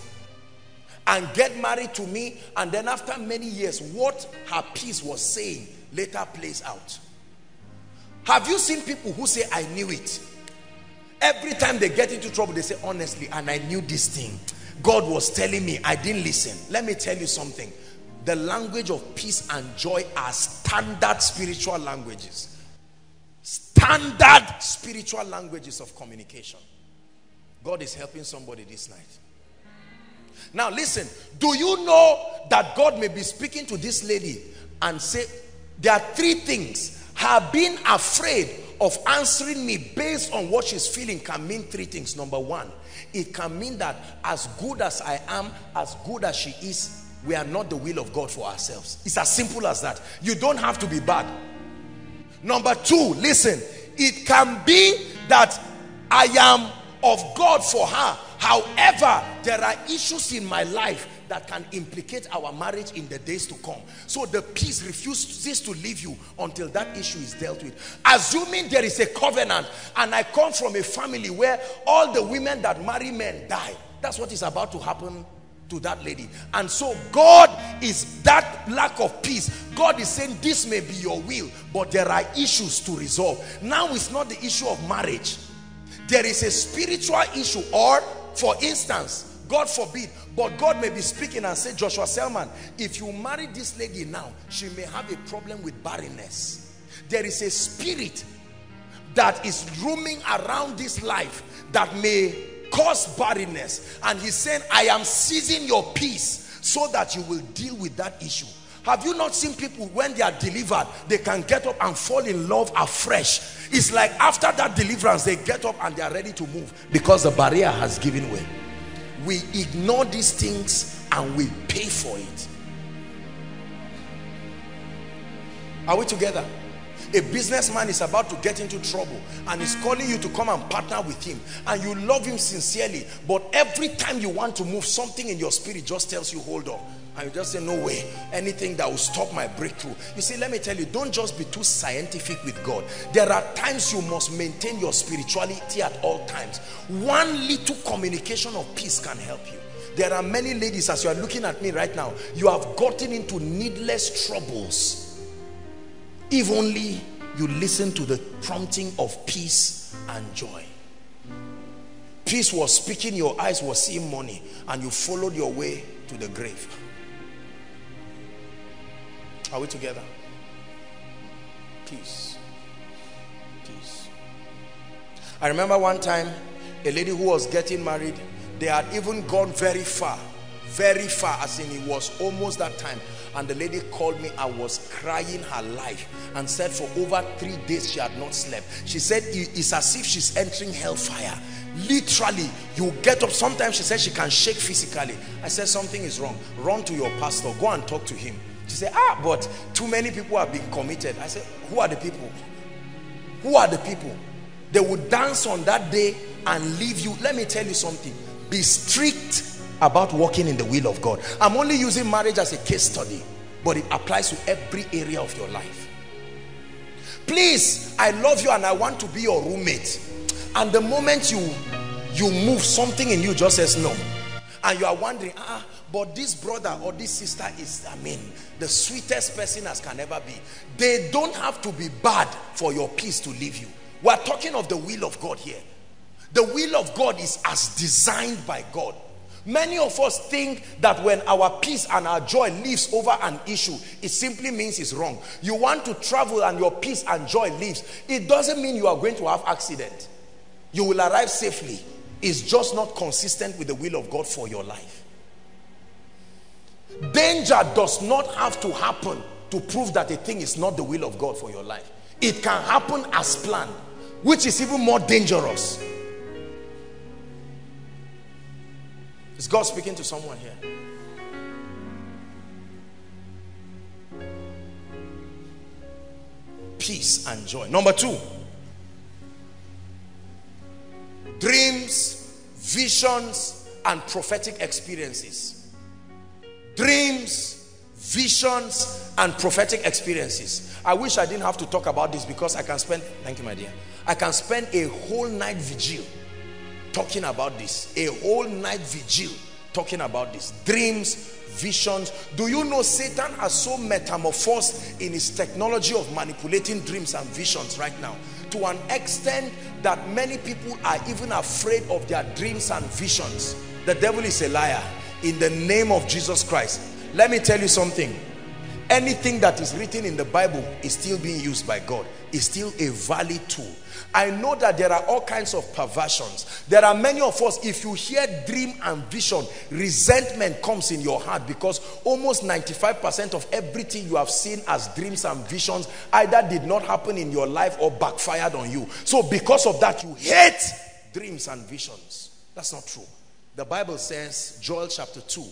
and get married to me. And then after many years, what her peace was saying later plays out. Have you seen people who say, I knew it? Every time they get into trouble, they say, honestly, and I knew this thing. God was telling me, I didn't listen. Let me tell you something the language of peace and joy are standard spiritual languages. Standard spiritual languages of communication. God is helping somebody this night. Now listen, do you know that God may be speaking to this lady and say, there are three things. Her being afraid of answering me based on what she's feeling can mean three things. Number one, it can mean that as good as I am, as good as she is, we are not the will of God for ourselves. It's as simple as that. You don't have to be bad. Number two, listen, it can be that I am of God for her. However, there are issues in my life that can implicate our marriage in the days to come. So the peace refuses to leave you until that issue is dealt with. Assuming there is a covenant and I come from a family where all the women that marry men die. That's what is about to happen to that lady. And so God is that lack of peace. God is saying this may be your will, but there are issues to resolve. Now it's not the issue of marriage. There is a spiritual issue or for instance, God forbid, but God may be speaking and say, Joshua Selman, if you marry this lady now, she may have a problem with barrenness. There is a spirit that is roaming around this life that may cause barrenness. And he's saying I am seizing your peace so that you will deal with that issue. Have you not seen people when they are delivered they can get up and fall in love afresh? It's like after that deliverance they get up and they are ready to move because the barrier has given way we ignore these things and we pay for it. Are we together? A businessman is about to get into trouble and is calling you to come and partner with him and you love him sincerely but every time you want to move something in your spirit just tells you hold on and you just say no way. Anything that will stop my breakthrough. You see let me tell you don't just be too scientific with God. There are times you must maintain your spirituality at all times. One little communication of peace can help you. There are many ladies as you are looking at me right now you have gotten into needless troubles. If only you listen to the prompting of peace and joy. Peace was speaking, your eyes were seeing money, and you followed your way to the grave. Are we together? Peace. Peace. I remember one time a lady who was getting married, they had even gone very far, very far, as in it was almost that time. And the lady called me I was crying her life and said for over three days she had not slept. She said it's as if she's entering hellfire. Literally you get up. Sometimes she said she can shake physically. I said something is wrong. Run to your pastor. Go and talk to him she said ah but too many people have been committed I said who are the people who are the people they would dance on that day and leave you let me tell you something be strict about walking in the will of God. I'm only using marriage as a case study, but it applies to every area of your life. Please, I love you and I want to be your roommate. And the moment you you move, something in you just says no. And you are wondering, ah, but this brother or this sister is, I mean, the sweetest person as can ever be. They don't have to be bad for your peace to leave you. We're talking of the will of God here. The will of God is as designed by God. Many of us think that when our peace and our joy leaves over an issue, it simply means it's wrong. You want to travel and your peace and joy leaves. It doesn't mean you are going to have accident. You will arrive safely. It's just not consistent with the will of God for your life. Danger does not have to happen to prove that a thing is not the will of God for your life. It can happen as planned, which is even more dangerous. Is God speaking to someone here? Peace and joy. Number two, dreams, visions, and prophetic experiences. Dreams, visions, and prophetic experiences. I wish I didn't have to talk about this because I can spend, thank you my dear, I can spend a whole night vigil talking about this. A whole night vigil talking about this. Dreams, visions. Do you know Satan has so metamorphosed in his technology of manipulating dreams and visions right now to an extent that many people are even afraid of their dreams and visions. The devil is a liar. In the name of Jesus Christ. Let me tell you something. Anything that is written in the Bible is still being used by God. Is still a valid tool I know that there are all kinds of perversions. There are many of us, if you hear dream and vision, resentment comes in your heart because almost 95% of everything you have seen as dreams and visions either did not happen in your life or backfired on you. So because of that, you hate dreams and visions. That's not true. The Bible says, Joel chapter 2,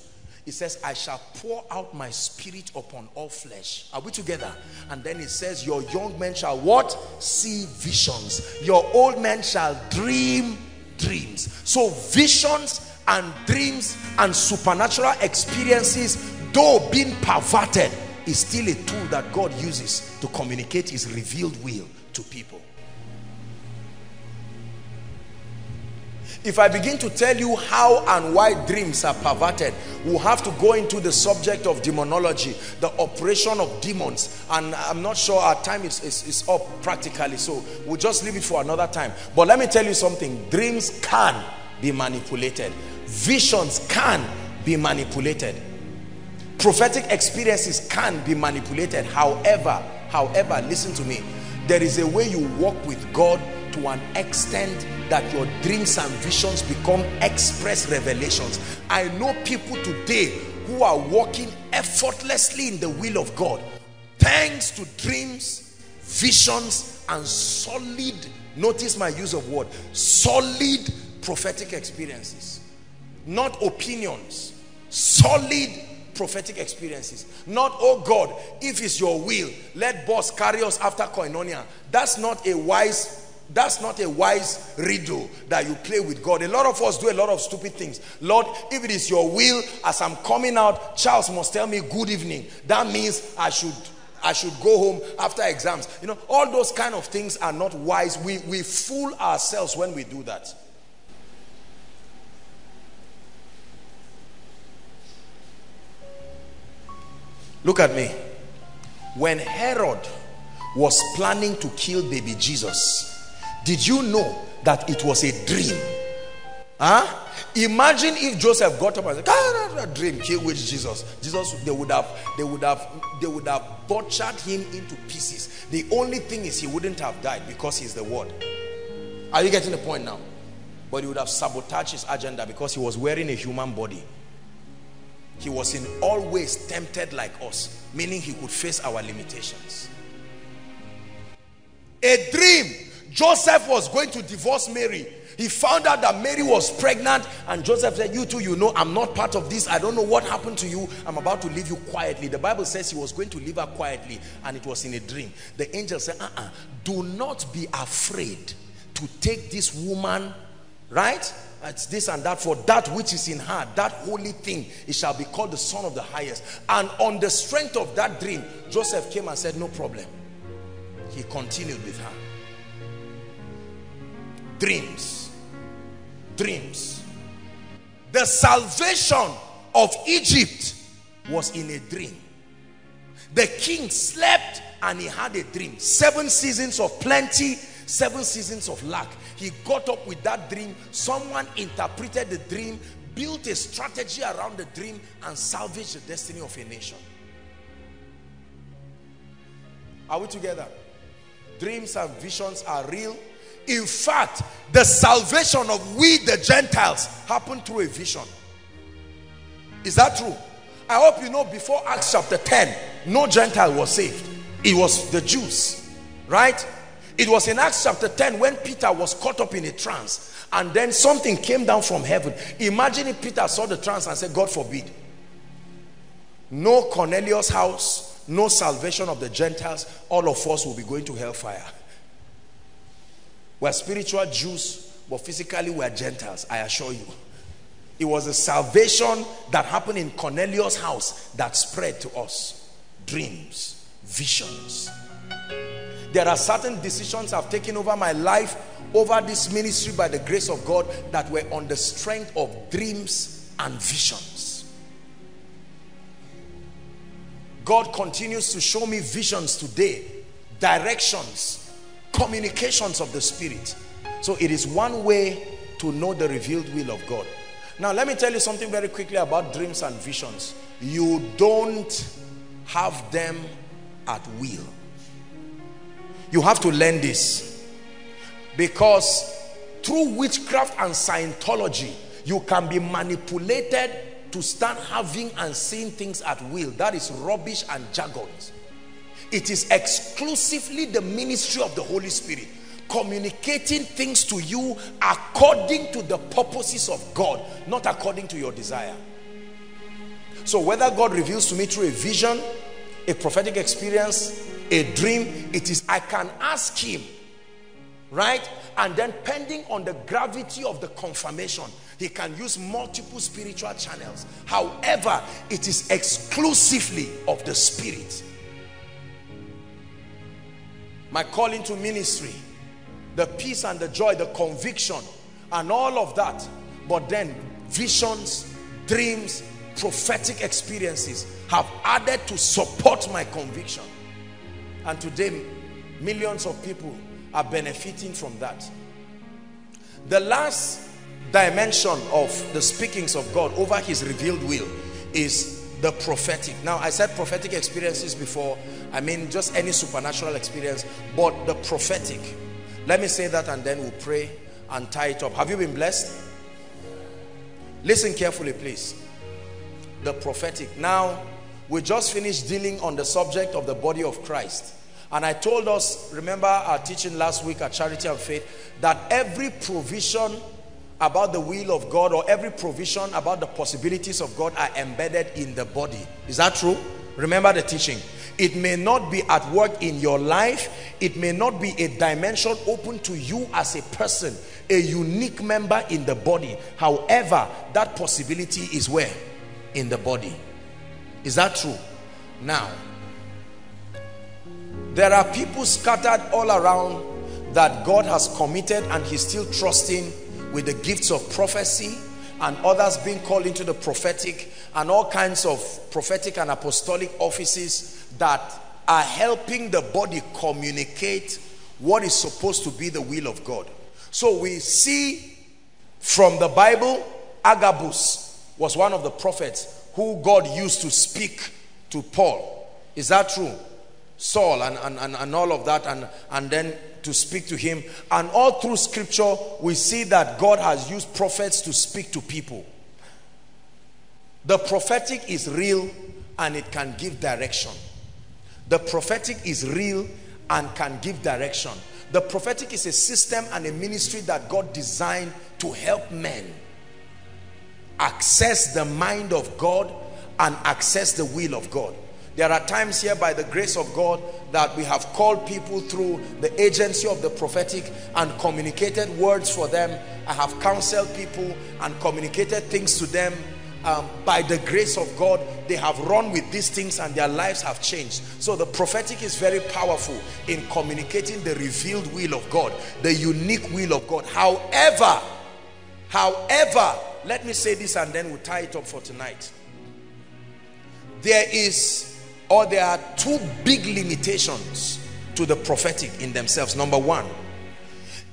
it says, I shall pour out my spirit upon all flesh. Are we together? And then it says, Your young men shall what? See visions. Your old men shall dream dreams. So visions and dreams and supernatural experiences, though being perverted, is still a tool that God uses to communicate his revealed will to people. If I begin to tell you how and why dreams are perverted, we'll have to go into the subject of demonology, the operation of demons. And I'm not sure our time is, is, is up practically, so we'll just leave it for another time. But let me tell you something, dreams can be manipulated. Visions can be manipulated. Prophetic experiences can be manipulated. However, however, listen to me. There is a way you walk with God to an extent that your dreams and visions become express revelations. I know people today who are walking effortlessly in the will of God thanks to dreams, visions, and solid, notice my use of word, solid prophetic experiences. Not opinions, solid prophetic experiences. Not, oh God, if it's your will, let boss carry us after koinonia. That's not a wise that's not a wise riddle that you play with God. A lot of us do a lot of stupid things. Lord, if it is your will, as I'm coming out, Charles must tell me good evening. That means I should I should go home after exams. You know, all those kind of things are not wise. We, we fool ourselves when we do that. Look at me. When Herod was planning to kill baby Jesus, did you know that it was a dream? Huh? Imagine if Joseph got up and said, ah, a dream, kill with Jesus. Jesus, they would have, they would have, they would have butchered him into pieces. The only thing is he wouldn't have died because he's the word. Are you getting the point now? But he would have sabotaged his agenda because he was wearing a human body. He was in all ways tempted like us, meaning he could face our limitations. A dream Joseph was going to divorce Mary. He found out that Mary was pregnant and Joseph said, you too, you know, I'm not part of this. I don't know what happened to you. I'm about to leave you quietly. The Bible says he was going to leave her quietly and it was in a dream. The angel said, uh-uh, do not be afraid to take this woman, right? it's this and that for that which is in her that holy thing it shall be called the son of the highest and on the strength of that dream joseph came and said no problem he continued with her dreams. Dreams. The salvation of egypt was in a dream. The king slept and he had a dream. Seven seasons of plenty seven seasons of lack. He got up with that dream. Someone interpreted the dream built a strategy around the dream and salvaged the destiny of a nation. Are we together? Dreams and visions are real in fact the salvation of we the gentiles happened through a vision is that true i hope you know before acts chapter 10 no gentile was saved it was the jews right it was in Acts chapter 10 when Peter was caught up in a trance and then something came down from heaven. Imagine if Peter saw the trance and said, God forbid. No Cornelius house, no salvation of the Gentiles. All of us will be going to hellfire. We're spiritual Jews, but physically we're Gentiles, I assure you. It was a salvation that happened in Cornelius' house that spread to us. Dreams, visions. There are certain decisions I've taken over my life, over this ministry by the grace of God that were on the strength of dreams and visions. God continues to show me visions today, directions, communications of the Spirit. So it is one way to know the revealed will of God. Now let me tell you something very quickly about dreams and visions. You don't have them at will. You have to learn this. Because through witchcraft and Scientology, you can be manipulated to start having and seeing things at will. That is rubbish and jargons. It is exclusively the ministry of the Holy Spirit communicating things to you according to the purposes of God, not according to your desire. So whether God reveals to me through a vision, a prophetic experience, a dream, it is I can ask him, right? And then pending on the gravity of the confirmation, he can use multiple spiritual channels. However, it is exclusively of the spirit. My calling to ministry, the peace and the joy, the conviction, and all of that. But then visions, dreams, prophetic experiences have added to support my conviction. And today, millions of people are benefiting from that. The last dimension of the speakings of God over his revealed will is the prophetic. Now, I said prophetic experiences before. I mean, just any supernatural experience, but the prophetic. Let me say that and then we'll pray and tie it up. Have you been blessed? Listen carefully, please. The prophetic. Now, we just finished dealing on the subject of the body of Christ. And I told us, remember our teaching last week at Charity and Faith, that every provision about the will of God or every provision about the possibilities of God are embedded in the body. Is that true? Remember the teaching. It may not be at work in your life. It may not be a dimension open to you as a person, a unique member in the body. However, that possibility is where? In the body. Is that true? Now, there are people scattered all around that God has committed and he's still trusting with the gifts of prophecy and others being called into the prophetic and all kinds of prophetic and apostolic offices that are helping the body communicate what is supposed to be the will of God. So we see from the Bible, Agabus was one of the prophets who God used to speak to Paul. Is that true? Saul and, and, and, and all of that and, and then to speak to him. And all through scripture, we see that God has used prophets to speak to people. The prophetic is real and it can give direction. The prophetic is real and can give direction. The prophetic is a system and a ministry that God designed to help men access the mind of God and access the will of God. There are times here by the grace of God that we have called people through the agency of the prophetic and communicated words for them. I have counseled people and communicated things to them. Um, by the grace of God, they have run with these things and their lives have changed. So the prophetic is very powerful in communicating the revealed will of God, the unique will of God. However, however, let me say this and then we'll tie it up for tonight. There is or there are two big limitations to the prophetic in themselves. Number one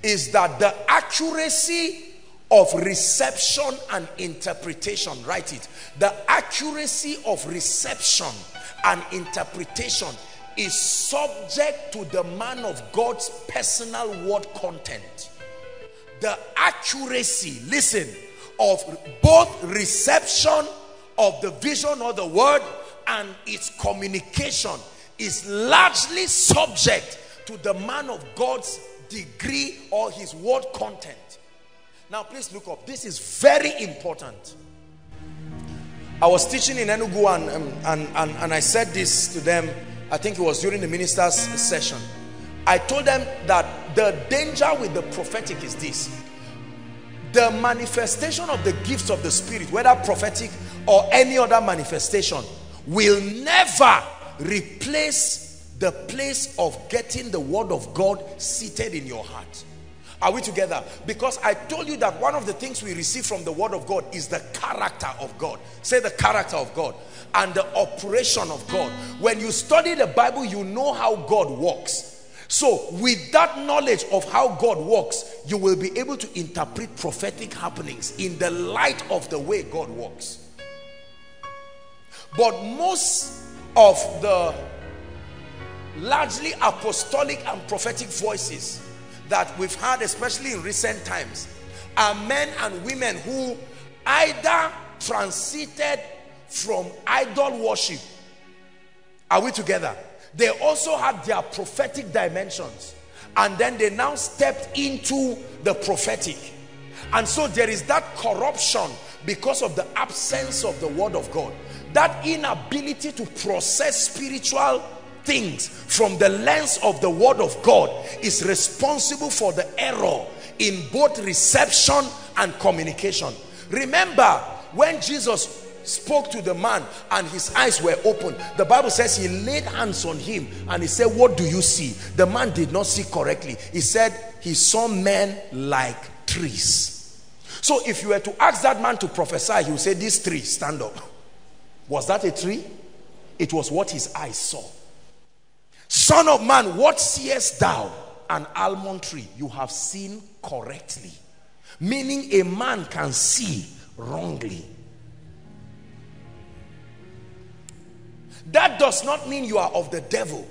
is that the accuracy of reception and interpretation, write it. The accuracy of reception and interpretation is subject to the man of God's personal word content. The accuracy, listen, of both reception of the vision or the word and its communication is largely subject to the man of God's degree or his word content. Now, please look up. This is very important. I was teaching in Enugu and, um, and, and, and I said this to them, I think it was during the minister's session. I told them that the danger with the prophetic is this. The manifestation of the gifts of the spirit, whether prophetic or any other manifestation, will never replace the place of getting the word of God seated in your heart. Are we together? Because I told you that one of the things we receive from the word of God is the character of God. Say the character of God and the operation of God. When you study the Bible, you know how God works. So with that knowledge of how God works, you will be able to interpret prophetic happenings in the light of the way God works. But most of the largely apostolic and prophetic voices that we've had, especially in recent times, are men and women who either transited from idol worship. Are we together? They also had their prophetic dimensions. And then they now stepped into the prophetic. And so there is that corruption because of the absence of the word of God that inability to process spiritual things from the lens of the word of God is responsible for the error in both reception and communication. Remember when Jesus spoke to the man and his eyes were open the bible says he laid hands on him and he said what do you see the man did not see correctly he said he saw men like trees so if you were to ask that man to prophesy he would say these trees stand up was that a tree? It was what his eyes saw. Son of man, what seest thou? An almond tree. You have seen correctly. Meaning a man can see wrongly. That does not mean you are of the devil.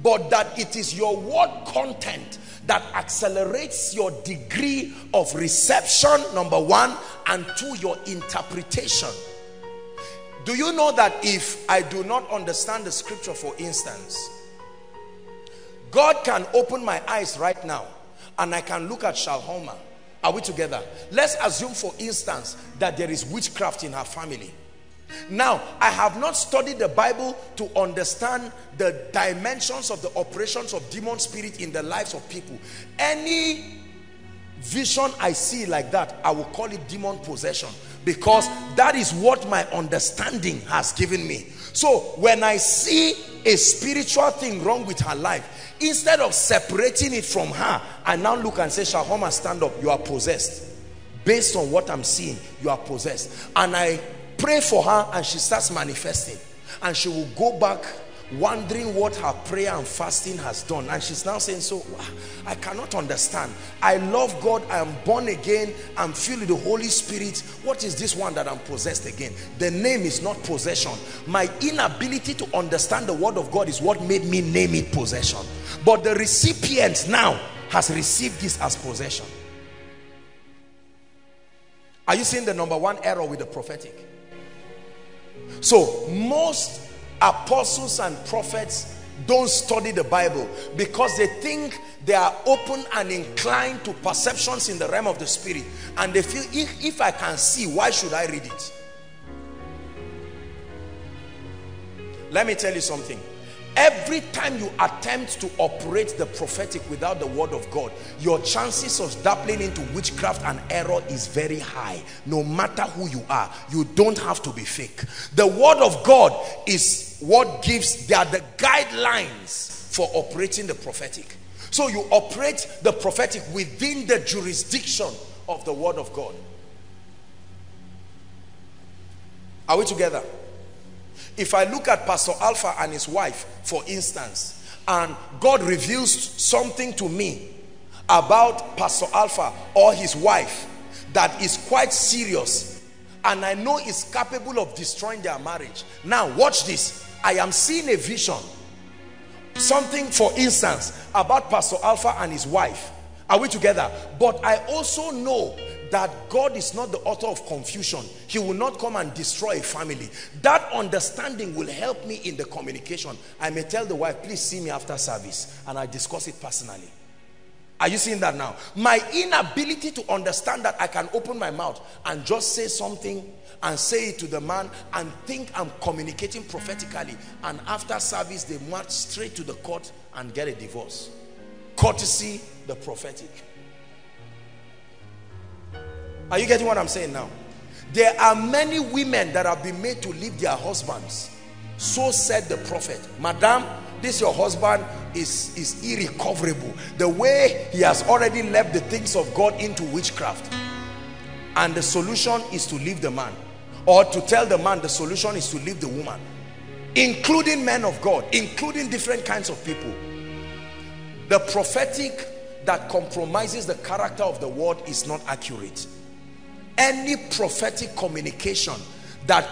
But that it is your word content that accelerates your degree of reception, number one, and two, your interpretation. Do you know that if I do not understand the scripture, for instance, God can open my eyes right now and I can look at Shalhoma. Are we together? Let's assume, for instance, that there is witchcraft in her family. Now, I have not studied the Bible to understand the dimensions of the operations of demon spirit in the lives of people. Any vision I see like that, I will call it demon possession because that is what my understanding has given me. So when I see a spiritual thing wrong with her life, instead of separating it from her, I now look and say, Shalhoma, stand up. You are possessed. Based on what I'm seeing, you are possessed. And I pray for her and she starts manifesting. And she will go back wondering what her prayer and fasting has done. And she's now saying so ah, I cannot understand. I love God. I am born again. I'm filled with the Holy Spirit. What is this one that I'm possessed again? The name is not possession. My inability to understand the word of God is what made me name it possession. But the recipient now has received this as possession. Are you seeing the number one error with the prophetic? So most apostles and prophets don't study the Bible because they think they are open and inclined to perceptions in the realm of the spirit and they feel if, if I can see why should I read it Let me tell you something. Every time you attempt to operate the prophetic without the word of God, your chances of dabbling into witchcraft and error is very high. No matter who you are, you don't have to be fake. The word of God is what gives, they are the guidelines for operating the prophetic. So you operate the prophetic within the jurisdiction of the word of God. Are we together? If I look at Pastor Alpha and his wife, for instance, and God reveals something to me about Pastor Alpha or his wife that is quite serious and I know is capable of destroying their marriage. Now watch this. I am seeing a vision. Something for instance about Pastor Alpha and his wife. Are we together? But I also know that God is not the author of confusion. He will not come and destroy a family. That understanding will help me in the communication. I may tell the wife, please see me after service and I discuss it personally. Are you seeing that now? My inability to understand that I can open my mouth and just say something and say it to the man and think I'm communicating prophetically and after service they march straight to the court and get a divorce. Courtesy, the prophetic. Are you getting what I'm saying now? There are many women that have been made to leave their husbands. So said the prophet. Madam, this your husband is, is irrecoverable. The way he has already left the things of God into witchcraft. And the solution is to leave the man. Or to tell the man the solution is to leave the woman. Including men of God. Including different kinds of people. The prophetic that compromises the character of the word is not accurate any prophetic communication that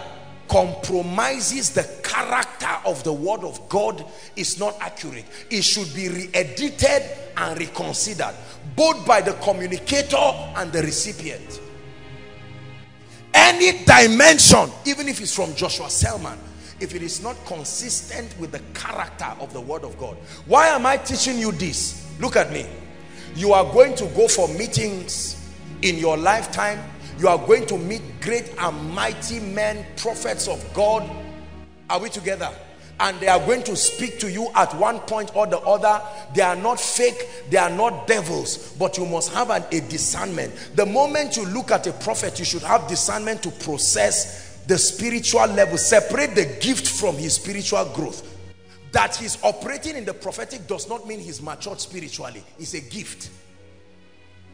compromises the character of the word of God is not accurate. It should be re-edited and reconsidered both by the communicator and the recipient. Any dimension, even if it's from Joshua Selman, if it is not consistent with the character of the word of God. Why am I teaching you this? Look at me. You are going to go for meetings in your lifetime you are going to meet great and mighty men, prophets of God. Are we together? And they are going to speak to you at one point or the other. They are not fake, they are not devils, but you must have an, a discernment. The moment you look at a prophet, you should have discernment to process the spiritual level, separate the gift from his spiritual growth. That he's operating in the prophetic does not mean he's matured spiritually. It's a gift.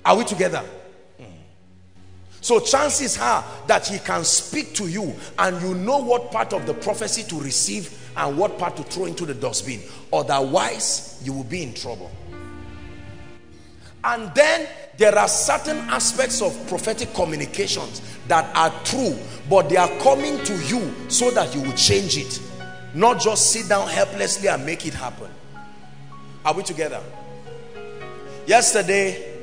Are we together? So chances are that he can speak to you and you know what part of the prophecy to receive and what part to throw into the dustbin. Otherwise, you will be in trouble. And then there are certain aspects of prophetic communications that are true, but they are coming to you so that you will change it. Not just sit down helplessly and make it happen. Are we together? Yesterday,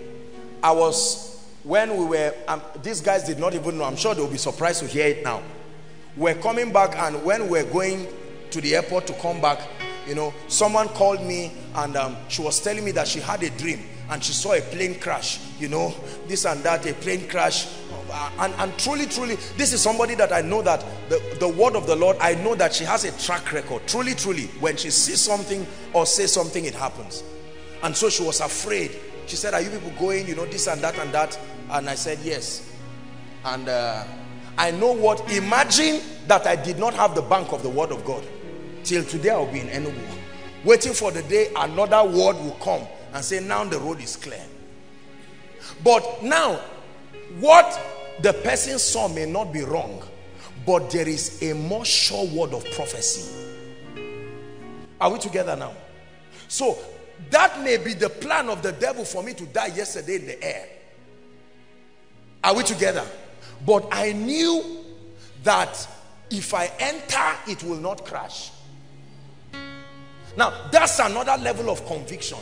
I was when we were, um, these guys did not even know, I'm sure they'll be surprised to hear it now. We're coming back and when we're going to the airport to come back, you know, someone called me and um, she was telling me that she had a dream and she saw a plane crash, you know, this and that, a plane crash. Uh, and, and truly, truly, this is somebody that I know that the, the word of the Lord, I know that she has a track record. Truly, truly, when she sees something or says something, it happens. And so she was afraid. She said, are you people going, you know, this and that and that? And I said, yes. And uh, I know what, imagine that I did not have the bank of the word of God. Till today I'll be in Enugu. Waiting for the day another word will come and say, now the road is clear. But now, what the person saw may not be wrong. But there is a more sure word of prophecy. Are we together now? So, that may be the plan of the devil for me to die yesterday in the air. Are we together? But I knew that if I enter, it will not crash. Now, that's another level of conviction.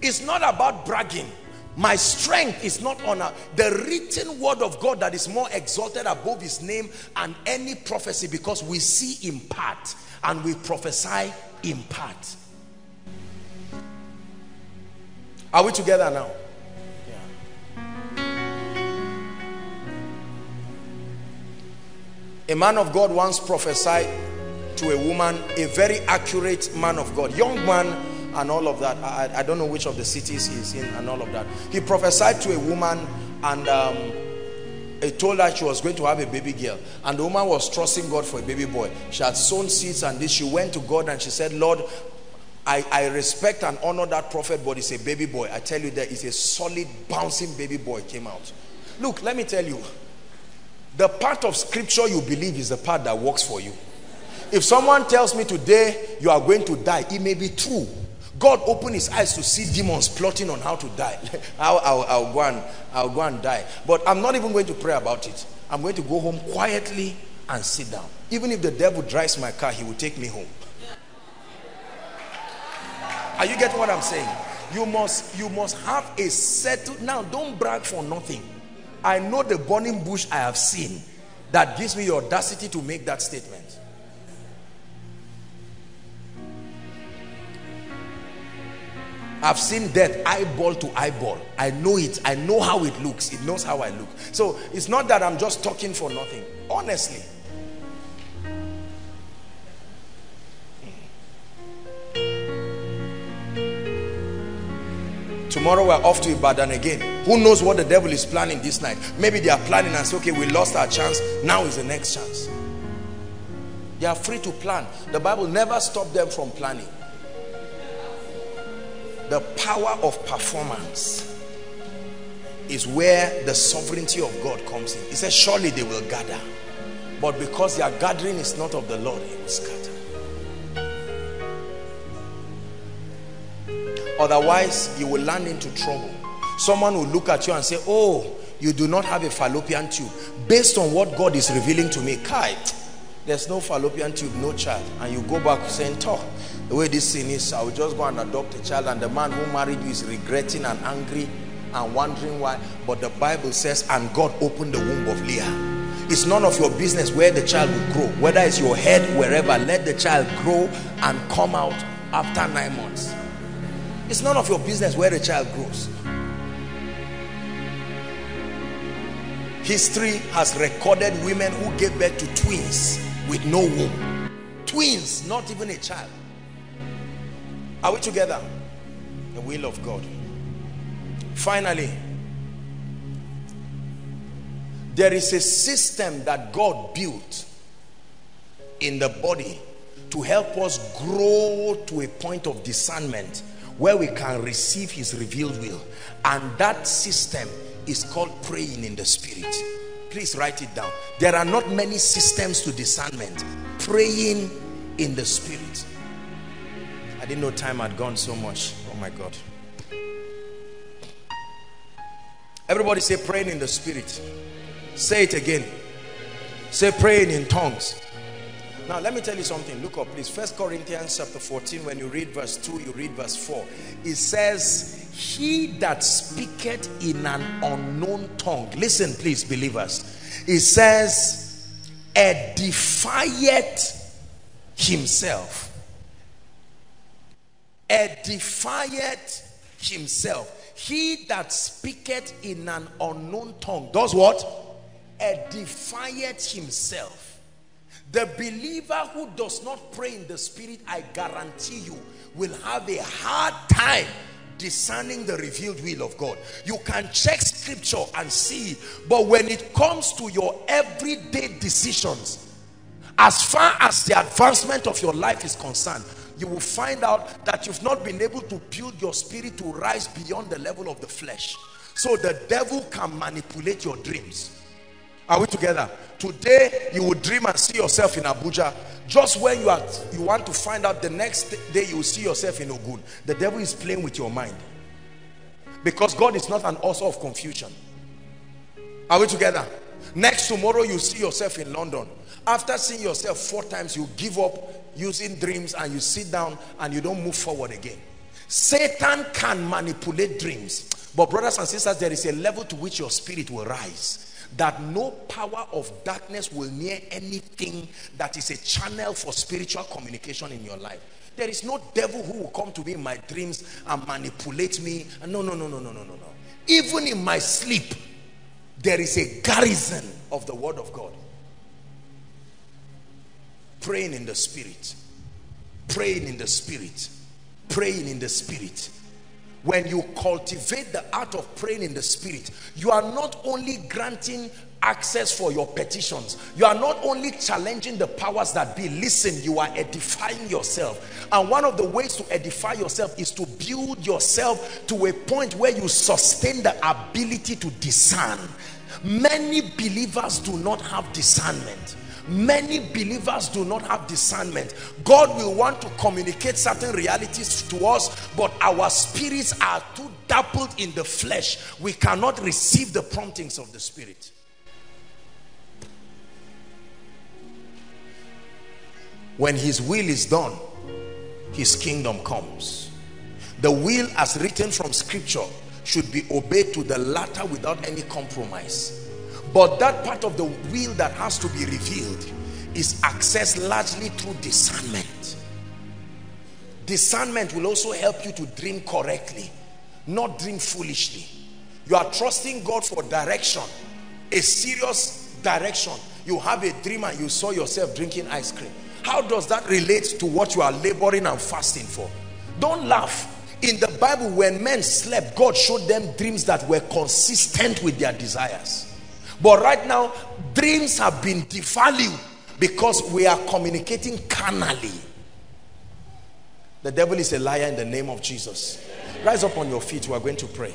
It's not about bragging. My strength is not on a, the written word of God that is more exalted above his name and any prophecy because we see in part and we prophesy in part. Are we together now? A man of God once prophesied to a woman, a very accurate man of God, young man and all of that. I, I don't know which of the cities he's in and all of that. He prophesied to a woman and um, he told her she was going to have a baby girl. And the woman was trusting God for a baby boy. She had sown seeds and this. She went to God and she said, Lord, I, I respect and honor that prophet, but it's a baby boy. I tell you, there is a solid, bouncing baby boy came out. Look, let me tell you, the part of scripture you believe is the part that works for you. If someone tells me today you are going to die, it may be true. God opened his eyes to see demons plotting on how to die. I'll, I'll, I'll, go and, I'll go and die. But I'm not even going to pray about it. I'm going to go home quietly and sit down. Even if the devil drives my car, he will take me home. Are you getting what I'm saying? You must, you must have a settled, now don't brag for nothing. I know the burning bush I have seen that gives me the audacity to make that statement. I've seen death eyeball to eyeball. I know it. I know how it looks. It knows how I look. So it's not that I'm just talking for nothing. Honestly. Tomorrow we're off to Ibadan again. Who knows what the devil is planning this night? Maybe they are planning and say, okay, we lost our chance. Now is the next chance. They are free to plan. The Bible never stopped them from planning. The power of performance is where the sovereignty of God comes in. He says, surely they will gather. But because their gathering is not of the Lord, he will scatter. Otherwise, you will land into trouble. Someone will look at you and say, oh, you do not have a fallopian tube. Based on what God is revealing to me, Kai, there's no fallopian tube, no child. And you go back saying, talk, the way this thing is, I will just go and adopt a child. And the man who married you is regretting and angry and wondering why. But the Bible says, and God opened the womb of Leah. It's none of your business where the child will grow. Whether it's your head, wherever, let the child grow and come out after nine months. It's none of your business where the child grows. History has recorded women who gave birth to twins with no womb. Twins, not even a child. Are we together? The will of God. Finally, there is a system that God built in the body to help us grow to a point of discernment where we can receive his revealed will. And that system is called praying in the spirit. Please write it down. There are not many systems to discernment. Praying in the spirit. I didn't know time had gone so much. Oh my god. Everybody say praying in the spirit. Say it again. Say praying in tongues now, let me tell you something. Look up, please. First Corinthians chapter 14, when you read verse 2, you read verse 4. It says, He that speaketh in an unknown tongue. Listen, please, believers. It says, edifieth himself. Edifieth himself. He that speaketh in an unknown tongue does what? Edifieth himself. The believer who does not pray in the spirit, I guarantee you, will have a hard time discerning the revealed will of God. You can check scripture and see but when it comes to your everyday decisions, as far as the advancement of your life is concerned, you will find out that you've not been able to build your spirit to rise beyond the level of the flesh. So the devil can manipulate your dreams. Are we together? Today, you will dream and see yourself in Abuja. Just when you are, you want to find out the next day, you will see yourself in Ogun. The devil is playing with your mind. Because God is not an author of confusion. Are we together? Next tomorrow, you see yourself in London. After seeing yourself four times, you give up using dreams and you sit down and you don't move forward again. Satan can manipulate dreams. But brothers and sisters, there is a level to which your spirit will rise that no power of darkness will near anything that is a channel for spiritual communication in your life. There is no devil who will come to me in my dreams and manipulate me. No, no, no, no, no, no, no, no. Even in my sleep, there is a garrison of the word of God. praying in the spirit praying in the spirit praying in the spirit when you cultivate the art of praying in the spirit you are not only granting access for your petitions you are not only challenging the powers that be. Listen you are edifying yourself. And one of the ways to edify yourself is to build yourself to a point where you sustain the ability to discern. Many believers do not have discernment many believers do not have discernment. God will want to communicate certain realities to us but our spirits are too dappled in the flesh. We cannot receive the promptings of the spirit. When his will is done his kingdom comes. The will as written from scripture should be obeyed to the latter without any compromise but that part of the will that has to be revealed is accessed largely through discernment. Discernment will also help you to dream correctly, not dream foolishly. You are trusting God for direction, a serious direction. You have a dream and you saw yourself drinking ice cream. How does that relate to what you are laboring and fasting for? Don't laugh. In the Bible, when men slept, God showed them dreams that were consistent with their desires. But right now, dreams have been devalued because we are communicating carnally. The devil is a liar in the name of Jesus. Rise up on your feet. We are going to pray.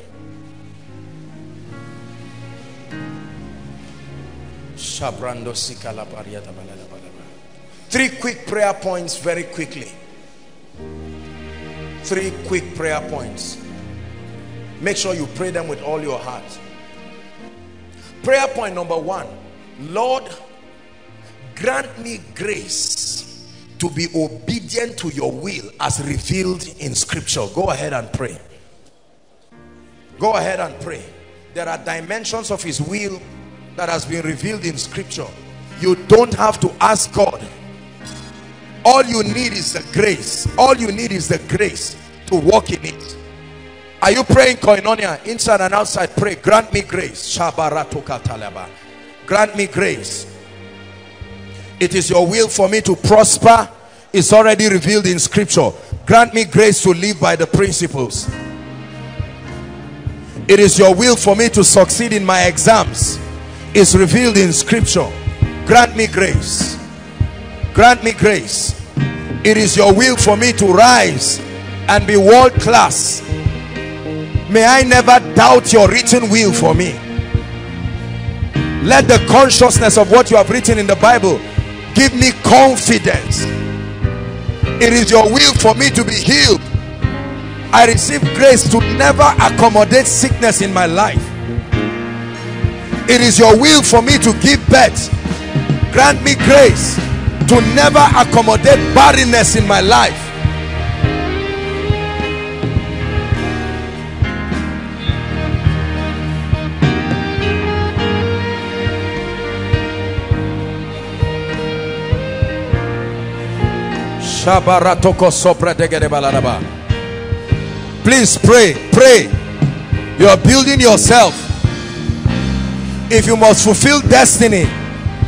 Three quick prayer points very quickly. Three quick prayer points. Make sure you pray them with all your heart. Prayer point number one Lord, grant me grace to be obedient to your will as revealed in scripture. Go ahead and pray. Go ahead and pray. There are dimensions of his will that has been revealed in scripture. You don't have to ask God. All you need is the grace. All you need is the grace to walk in it. Are you praying koinonia inside and outside? Pray. Grant me grace. Grant me grace. It is your will for me to prosper. It's already revealed in scripture. Grant me grace to live by the principles. It is your will for me to succeed in my exams. It's revealed in scripture. Grant me grace. Grant me grace. It is your will for me to rise and be world class May I never doubt your written will for me. Let the consciousness of what you have written in the Bible give me confidence. It is your will for me to be healed. I receive grace to never accommodate sickness in my life. It is your will for me to give birth. Grant me grace to never accommodate barrenness in my life. Please pray, pray. You are building yourself. If you must fulfill destiny,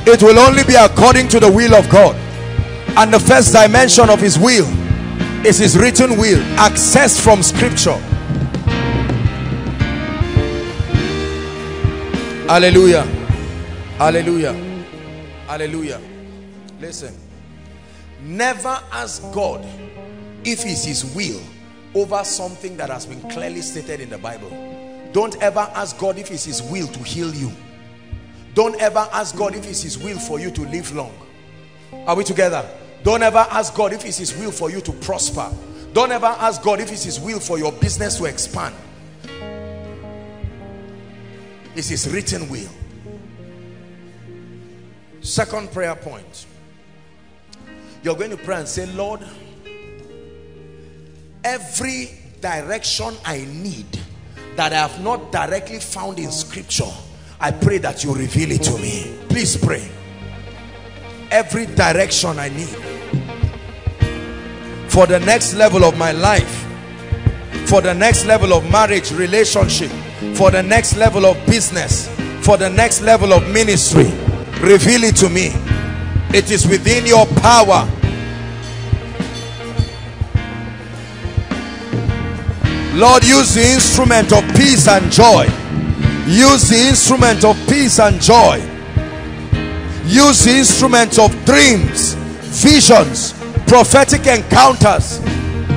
it will only be according to the will of God. And the first dimension of his will is his written will, access from scripture. Hallelujah. Hallelujah. Hallelujah. Listen. Never ask God if it's his will over something that has been clearly stated in the Bible. Don't ever ask God if it's his will to heal you. Don't ever ask God if it's his will for you to live long. Are we together? Don't ever ask God if it's his will for you to prosper. Don't ever ask God if it's his will for your business to expand. It's his written will. Second prayer point you're going to pray and say, Lord, every direction I need that I have not directly found in scripture, I pray that you reveal it to me. Please pray. Every direction I need for the next level of my life, for the next level of marriage, relationship, for the next level of business, for the next level of ministry, reveal it to me It is within your power. Lord, use the instrument of peace and joy. Use the instrument of peace and joy. Use the instrument of dreams, visions, prophetic encounters.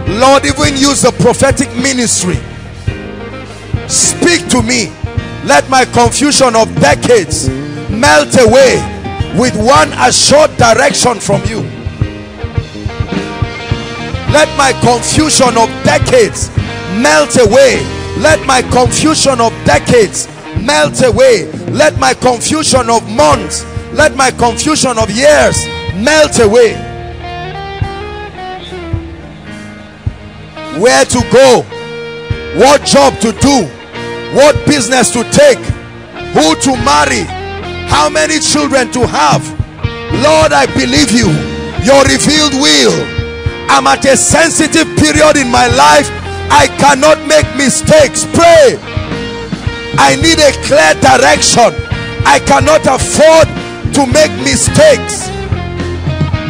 Lord, even use the prophetic ministry. Speak to me. Let my confusion of decades melt away with one assured direction from you. Let my confusion of decades melt away. Let my confusion of decades melt away. Let my confusion of months, let my confusion of years melt away. Where to go, what job to do, what business to take, who to marry, how many children to have. Lord, I believe you. Your revealed will. I'm at a sensitive period in my life. I cannot make mistakes. Pray. I need a clear direction. I cannot afford to make mistakes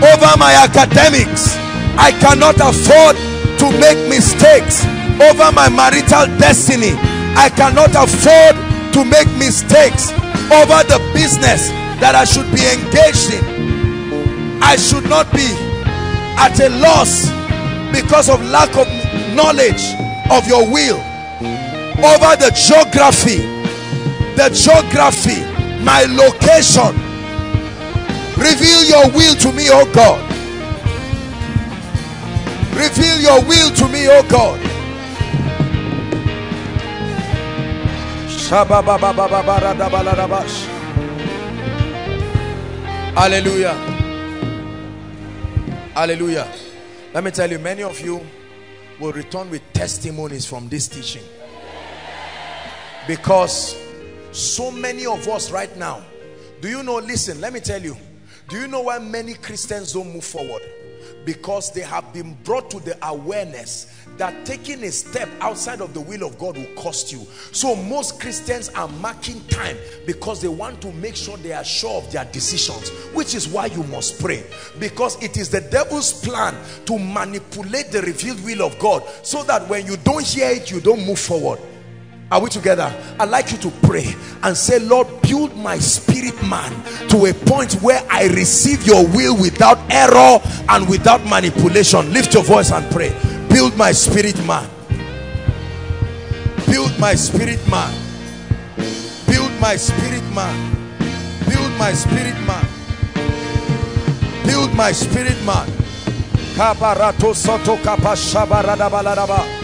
over my academics. I cannot afford to make mistakes over my marital destiny. I cannot afford to make mistakes over the business that I should be engaged in. I should not be at a loss because of lack of knowledge of your will over the geography. The geography my location. Reveal your will to me oh God. Reveal your will to me oh God. Hallelujah. Hallelujah. Let me tell you many of you will return with testimonies from this teaching. Because so many of us right now do you know listen let me tell you. Do you know why many Christians don't move forward because they have been brought to the awareness that taking a step outside of the will of God will cost you. So most Christians are marking time because they want to make sure they are sure of their decisions, which is why you must pray. Because it is the devil's plan to manipulate the revealed will of God so that when you don't hear it, you don't move forward. Are we together? I'd like you to pray and say, Lord, build my spirit man to a point where I receive your will without error and without manipulation. Lift your voice and pray. Build my spirit man. Build my spirit man. Build my spirit man. Build my spirit man. Build my spirit man. Kabarato soto kapashabarada baladaba.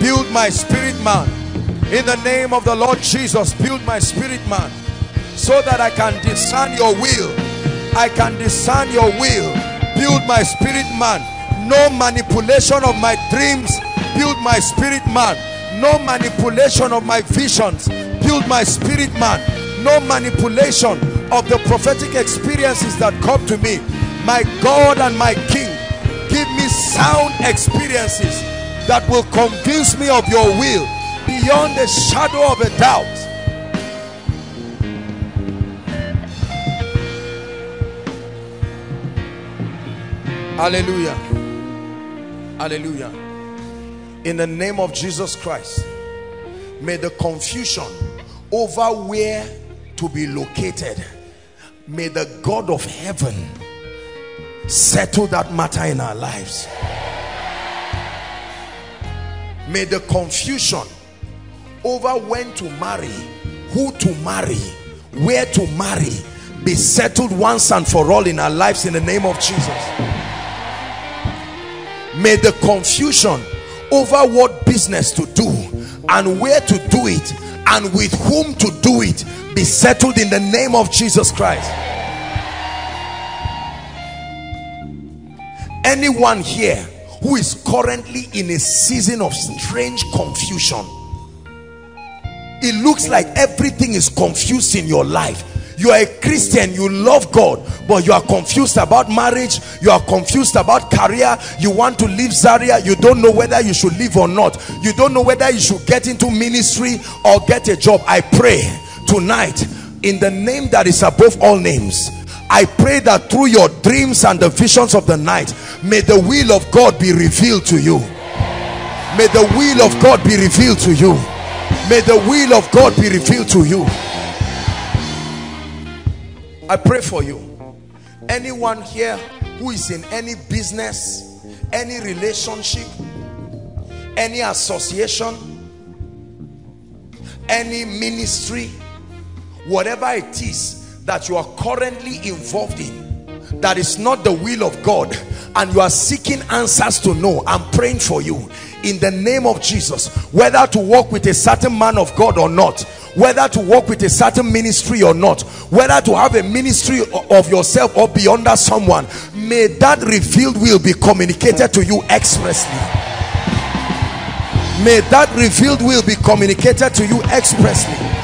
Build my spirit man. In the name of the Lord Jesus, build my spirit man. So that I can discern your will. I can discern your will. Build my spirit man. No manipulation of my dreams. Build my spirit man. No manipulation of my visions. Build my spirit man. No manipulation of the prophetic experiences that come to me. My God and my King give me sound experiences that will convince me of your will beyond the shadow of a doubt. Hallelujah. Hallelujah. In the name of Jesus Christ may the confusion over where to be located may the God of heaven settle that matter in our lives. May the confusion over when to marry who to marry where to marry be settled once and for all in our lives in the name of Jesus. May the confusion over what business to do and where to do it and with whom to do it be settled in the name of Jesus Christ anyone here who is currently in a season of strange confusion it looks like everything is confused in your life. You are a Christian you love God but you are confused about marriage you are confused about career you want to leave Zaria you don't know whether you should leave or not. You don't know whether you should get into ministry or get a job. I pray tonight in the name that is above all names I pray that through your dreams and the visions of the night may the will of God be revealed to you. May the will of God be revealed to you. May the will of God be revealed to you. I pray for you. Anyone here who is in any business any relationship any association any ministry whatever it is that you are currently involved in that is not the will of God and you are seeking answers to know I'm praying for you in the name of Jesus. Whether to work with a certain man of God or not whether to work with a certain ministry or not whether to have a ministry of yourself or be under someone may that revealed will be communicated to you expressly. May that revealed will be communicated to you expressly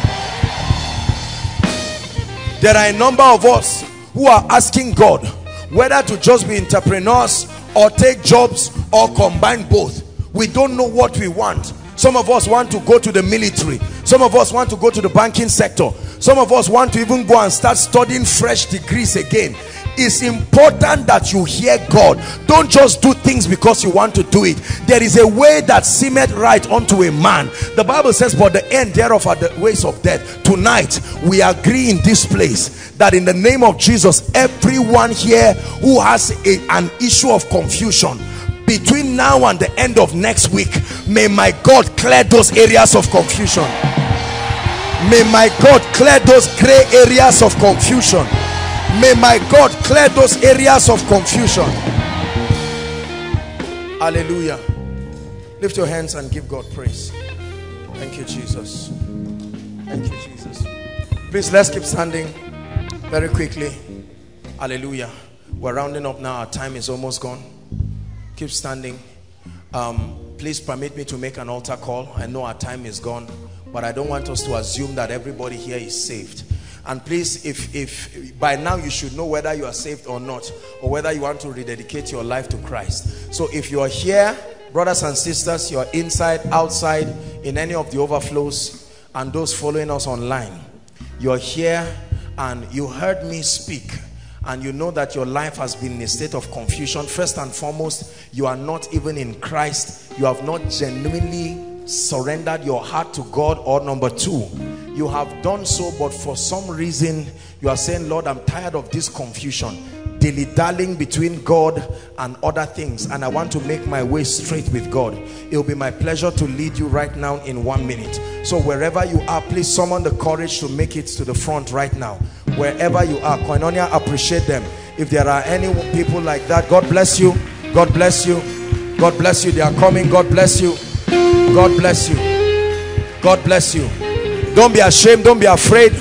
there are a number of us who are asking God whether to just be entrepreneurs or take jobs or combine both. We don't know what we want. Some of us want to go to the military. Some of us want to go to the banking sector. Some of us want to even go and start studying fresh degrees again it's important that you hear God. Don't just do things because you want to do it. There is a way that seemeth right unto a man. The Bible says but the end thereof are the ways of death. Tonight we agree in this place that in the name of Jesus everyone here who has a, an issue of confusion between now and the end of next week may my God clear those areas of confusion. May my God clear those gray areas of confusion may my God clear those areas of confusion. Hallelujah. Lift your hands and give God praise. Thank you Jesus. Thank you Jesus. Please let's keep standing very quickly. Hallelujah. We're rounding up now. Our time is almost gone. Keep standing. Um, please permit me to make an altar call. I know our time is gone but I don't want us to assume that everybody here is saved and please if if by now you should know whether you are saved or not or whether you want to rededicate your life to Christ. So if you are here brothers and sisters you are inside outside in any of the overflows and those following us online you're here and you heard me speak and you know that your life has been in a state of confusion first and foremost you are not even in Christ. You have not genuinely surrendered your heart to God or number two you have done so but for some reason you are saying Lord I'm tired of this confusion dilly-dallying between God and other things and I want to make my way straight with God. It will be my pleasure to lead you right now in one minute. So wherever you are please summon the courage to make it to the front right now. Wherever you are koinonia appreciate them. If there are any people like that god bless you. God bless you. God bless you. They are coming. God bless you god bless you. God bless you. Don't be ashamed. Don't be afraid.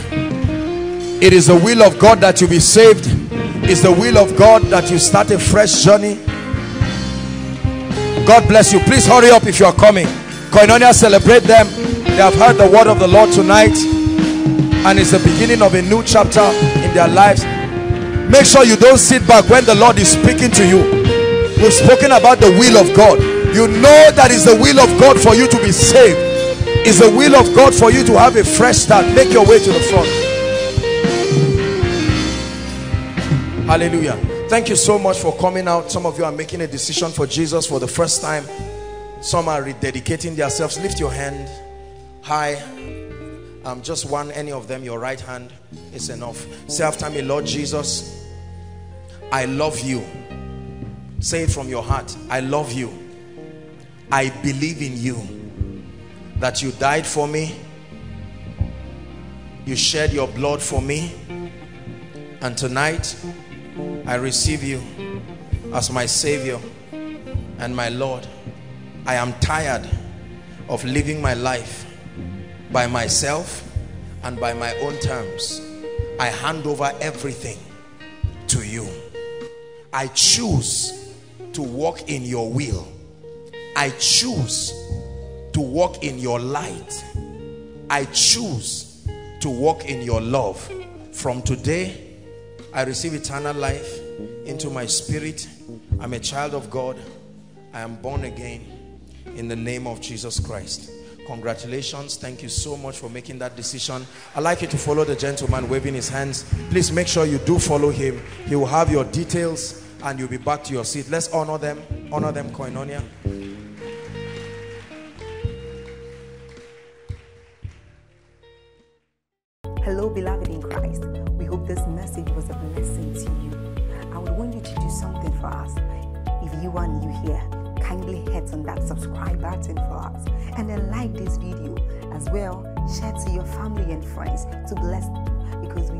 It is the will of god that you be saved. It's the will of god that you start a fresh journey. God bless you. Please hurry up if you are coming. Koinonia celebrate them. They have heard the word of the lord tonight. And it's the beginning of a new chapter in their lives. Make sure you don't sit back when the Lord is speaking to you. We've spoken about the will of God you know that is the will of God for you to be saved. It's the will of God for you to have a fresh start. Make your way to the front. Hallelujah. Thank you so much for coming out. Some of you are making a decision for Jesus for the first time. Some are rededicating themselves. Lift your hand. High um, just one any of them your right hand is enough. Say after me Lord Jesus I love you. Say it from your heart. I love you I believe in you that you died for me you shed your blood for me and tonight I receive you as my savior and my Lord. I am tired of living my life by myself and by my own terms. I hand over everything to you. I choose to walk in your will I choose to walk in your light I choose to walk in your love from today I receive eternal life into my spirit I'm a child of God I am born again in the name of Jesus Christ Congratulations. Thank you so much for making that decision. I'd like you to follow the gentleman waving his hands. Please make sure you do follow him. He will have your details and you'll be back to your seat. Let's honor them. Honor them, Koinonia. Hello, beloved in Christ. We hope this message was a blessing to you. I would want you to do something for us. If you are new here, kindly hit on that subscribe button for us and then like this video as well. Share to your family and friends to bless them because we